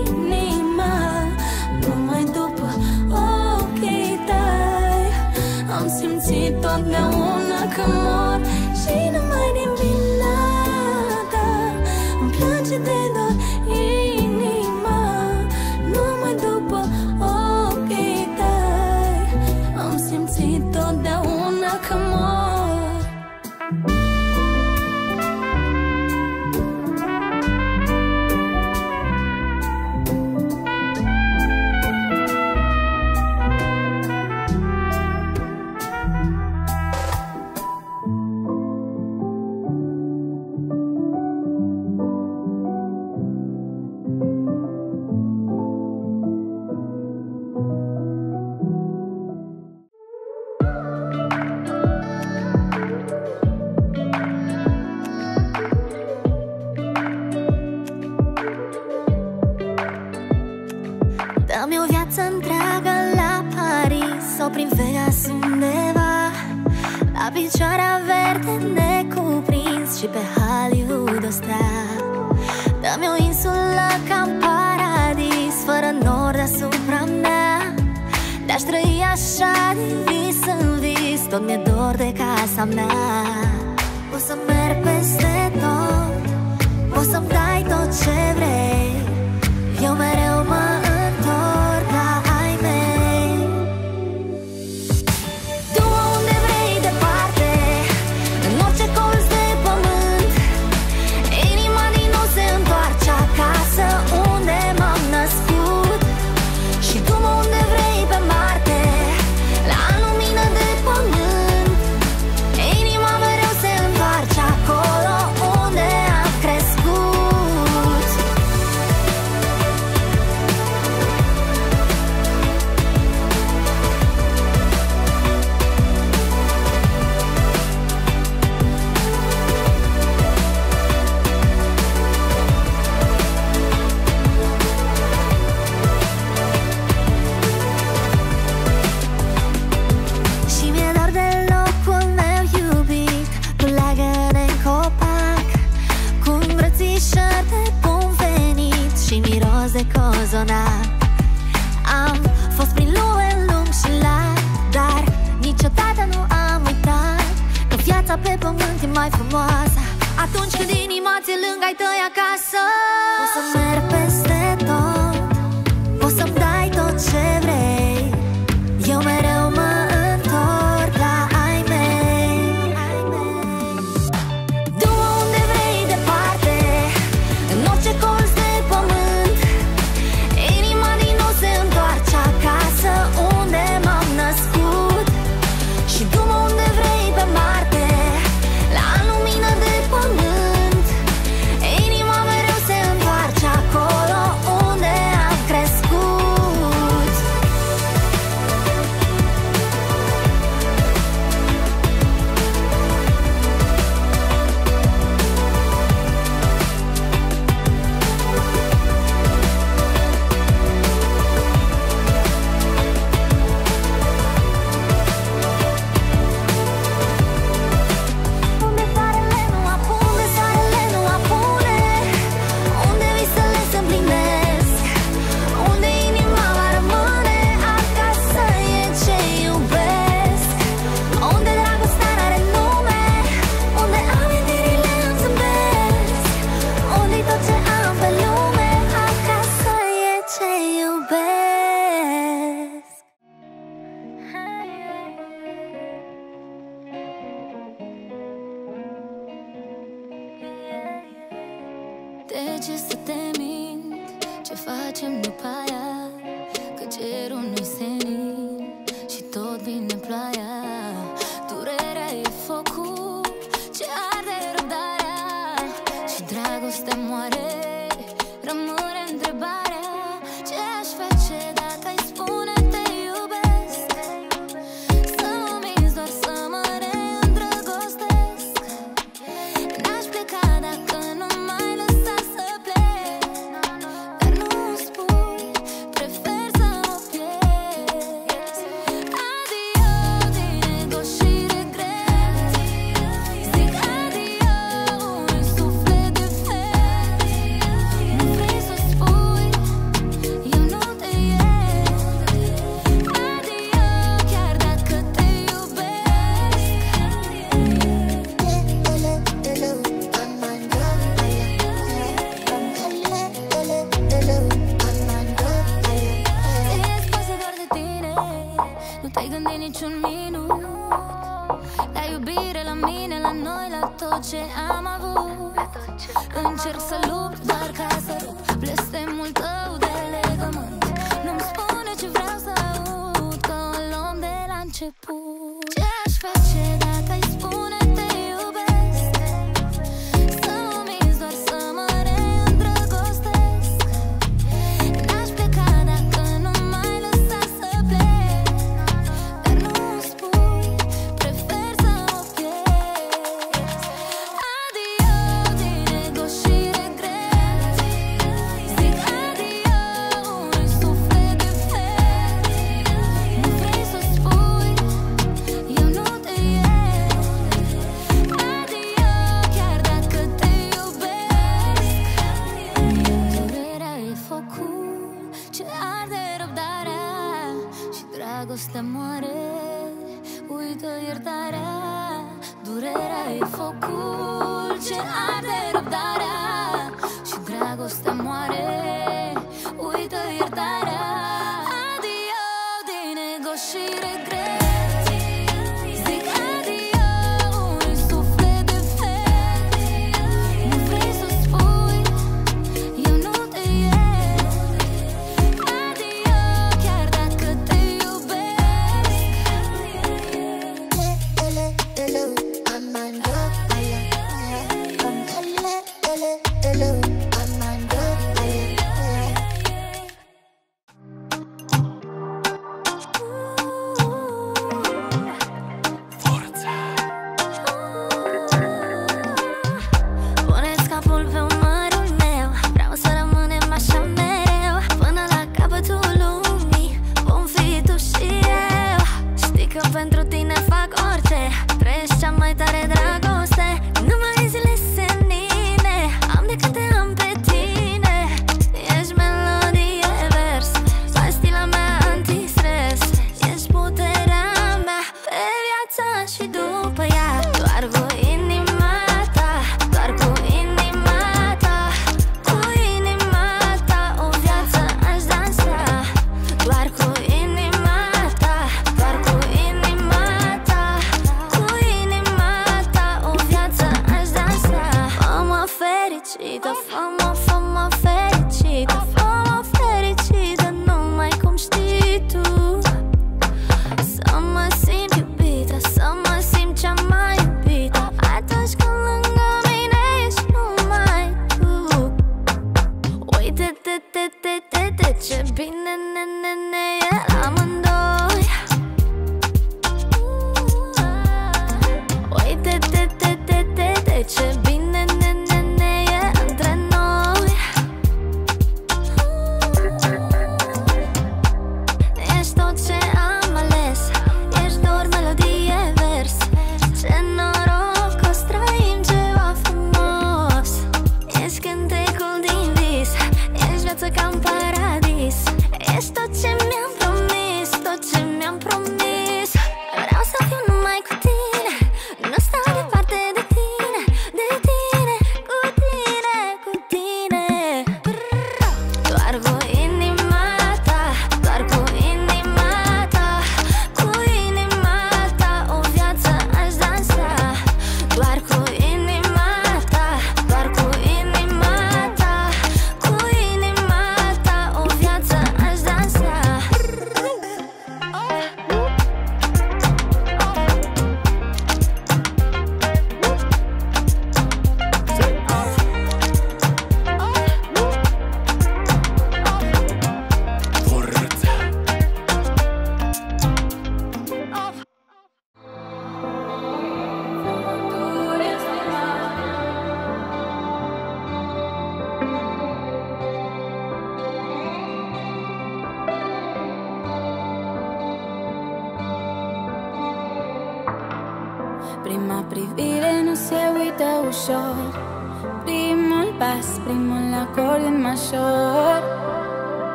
e casa mea. O să merg peste tot. Poți să-mi dai tot ce vrei.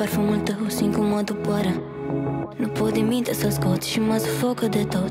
Parfumul tău simt cum mă doboară. Nu pot din minte să scot și mă sufocă de tot.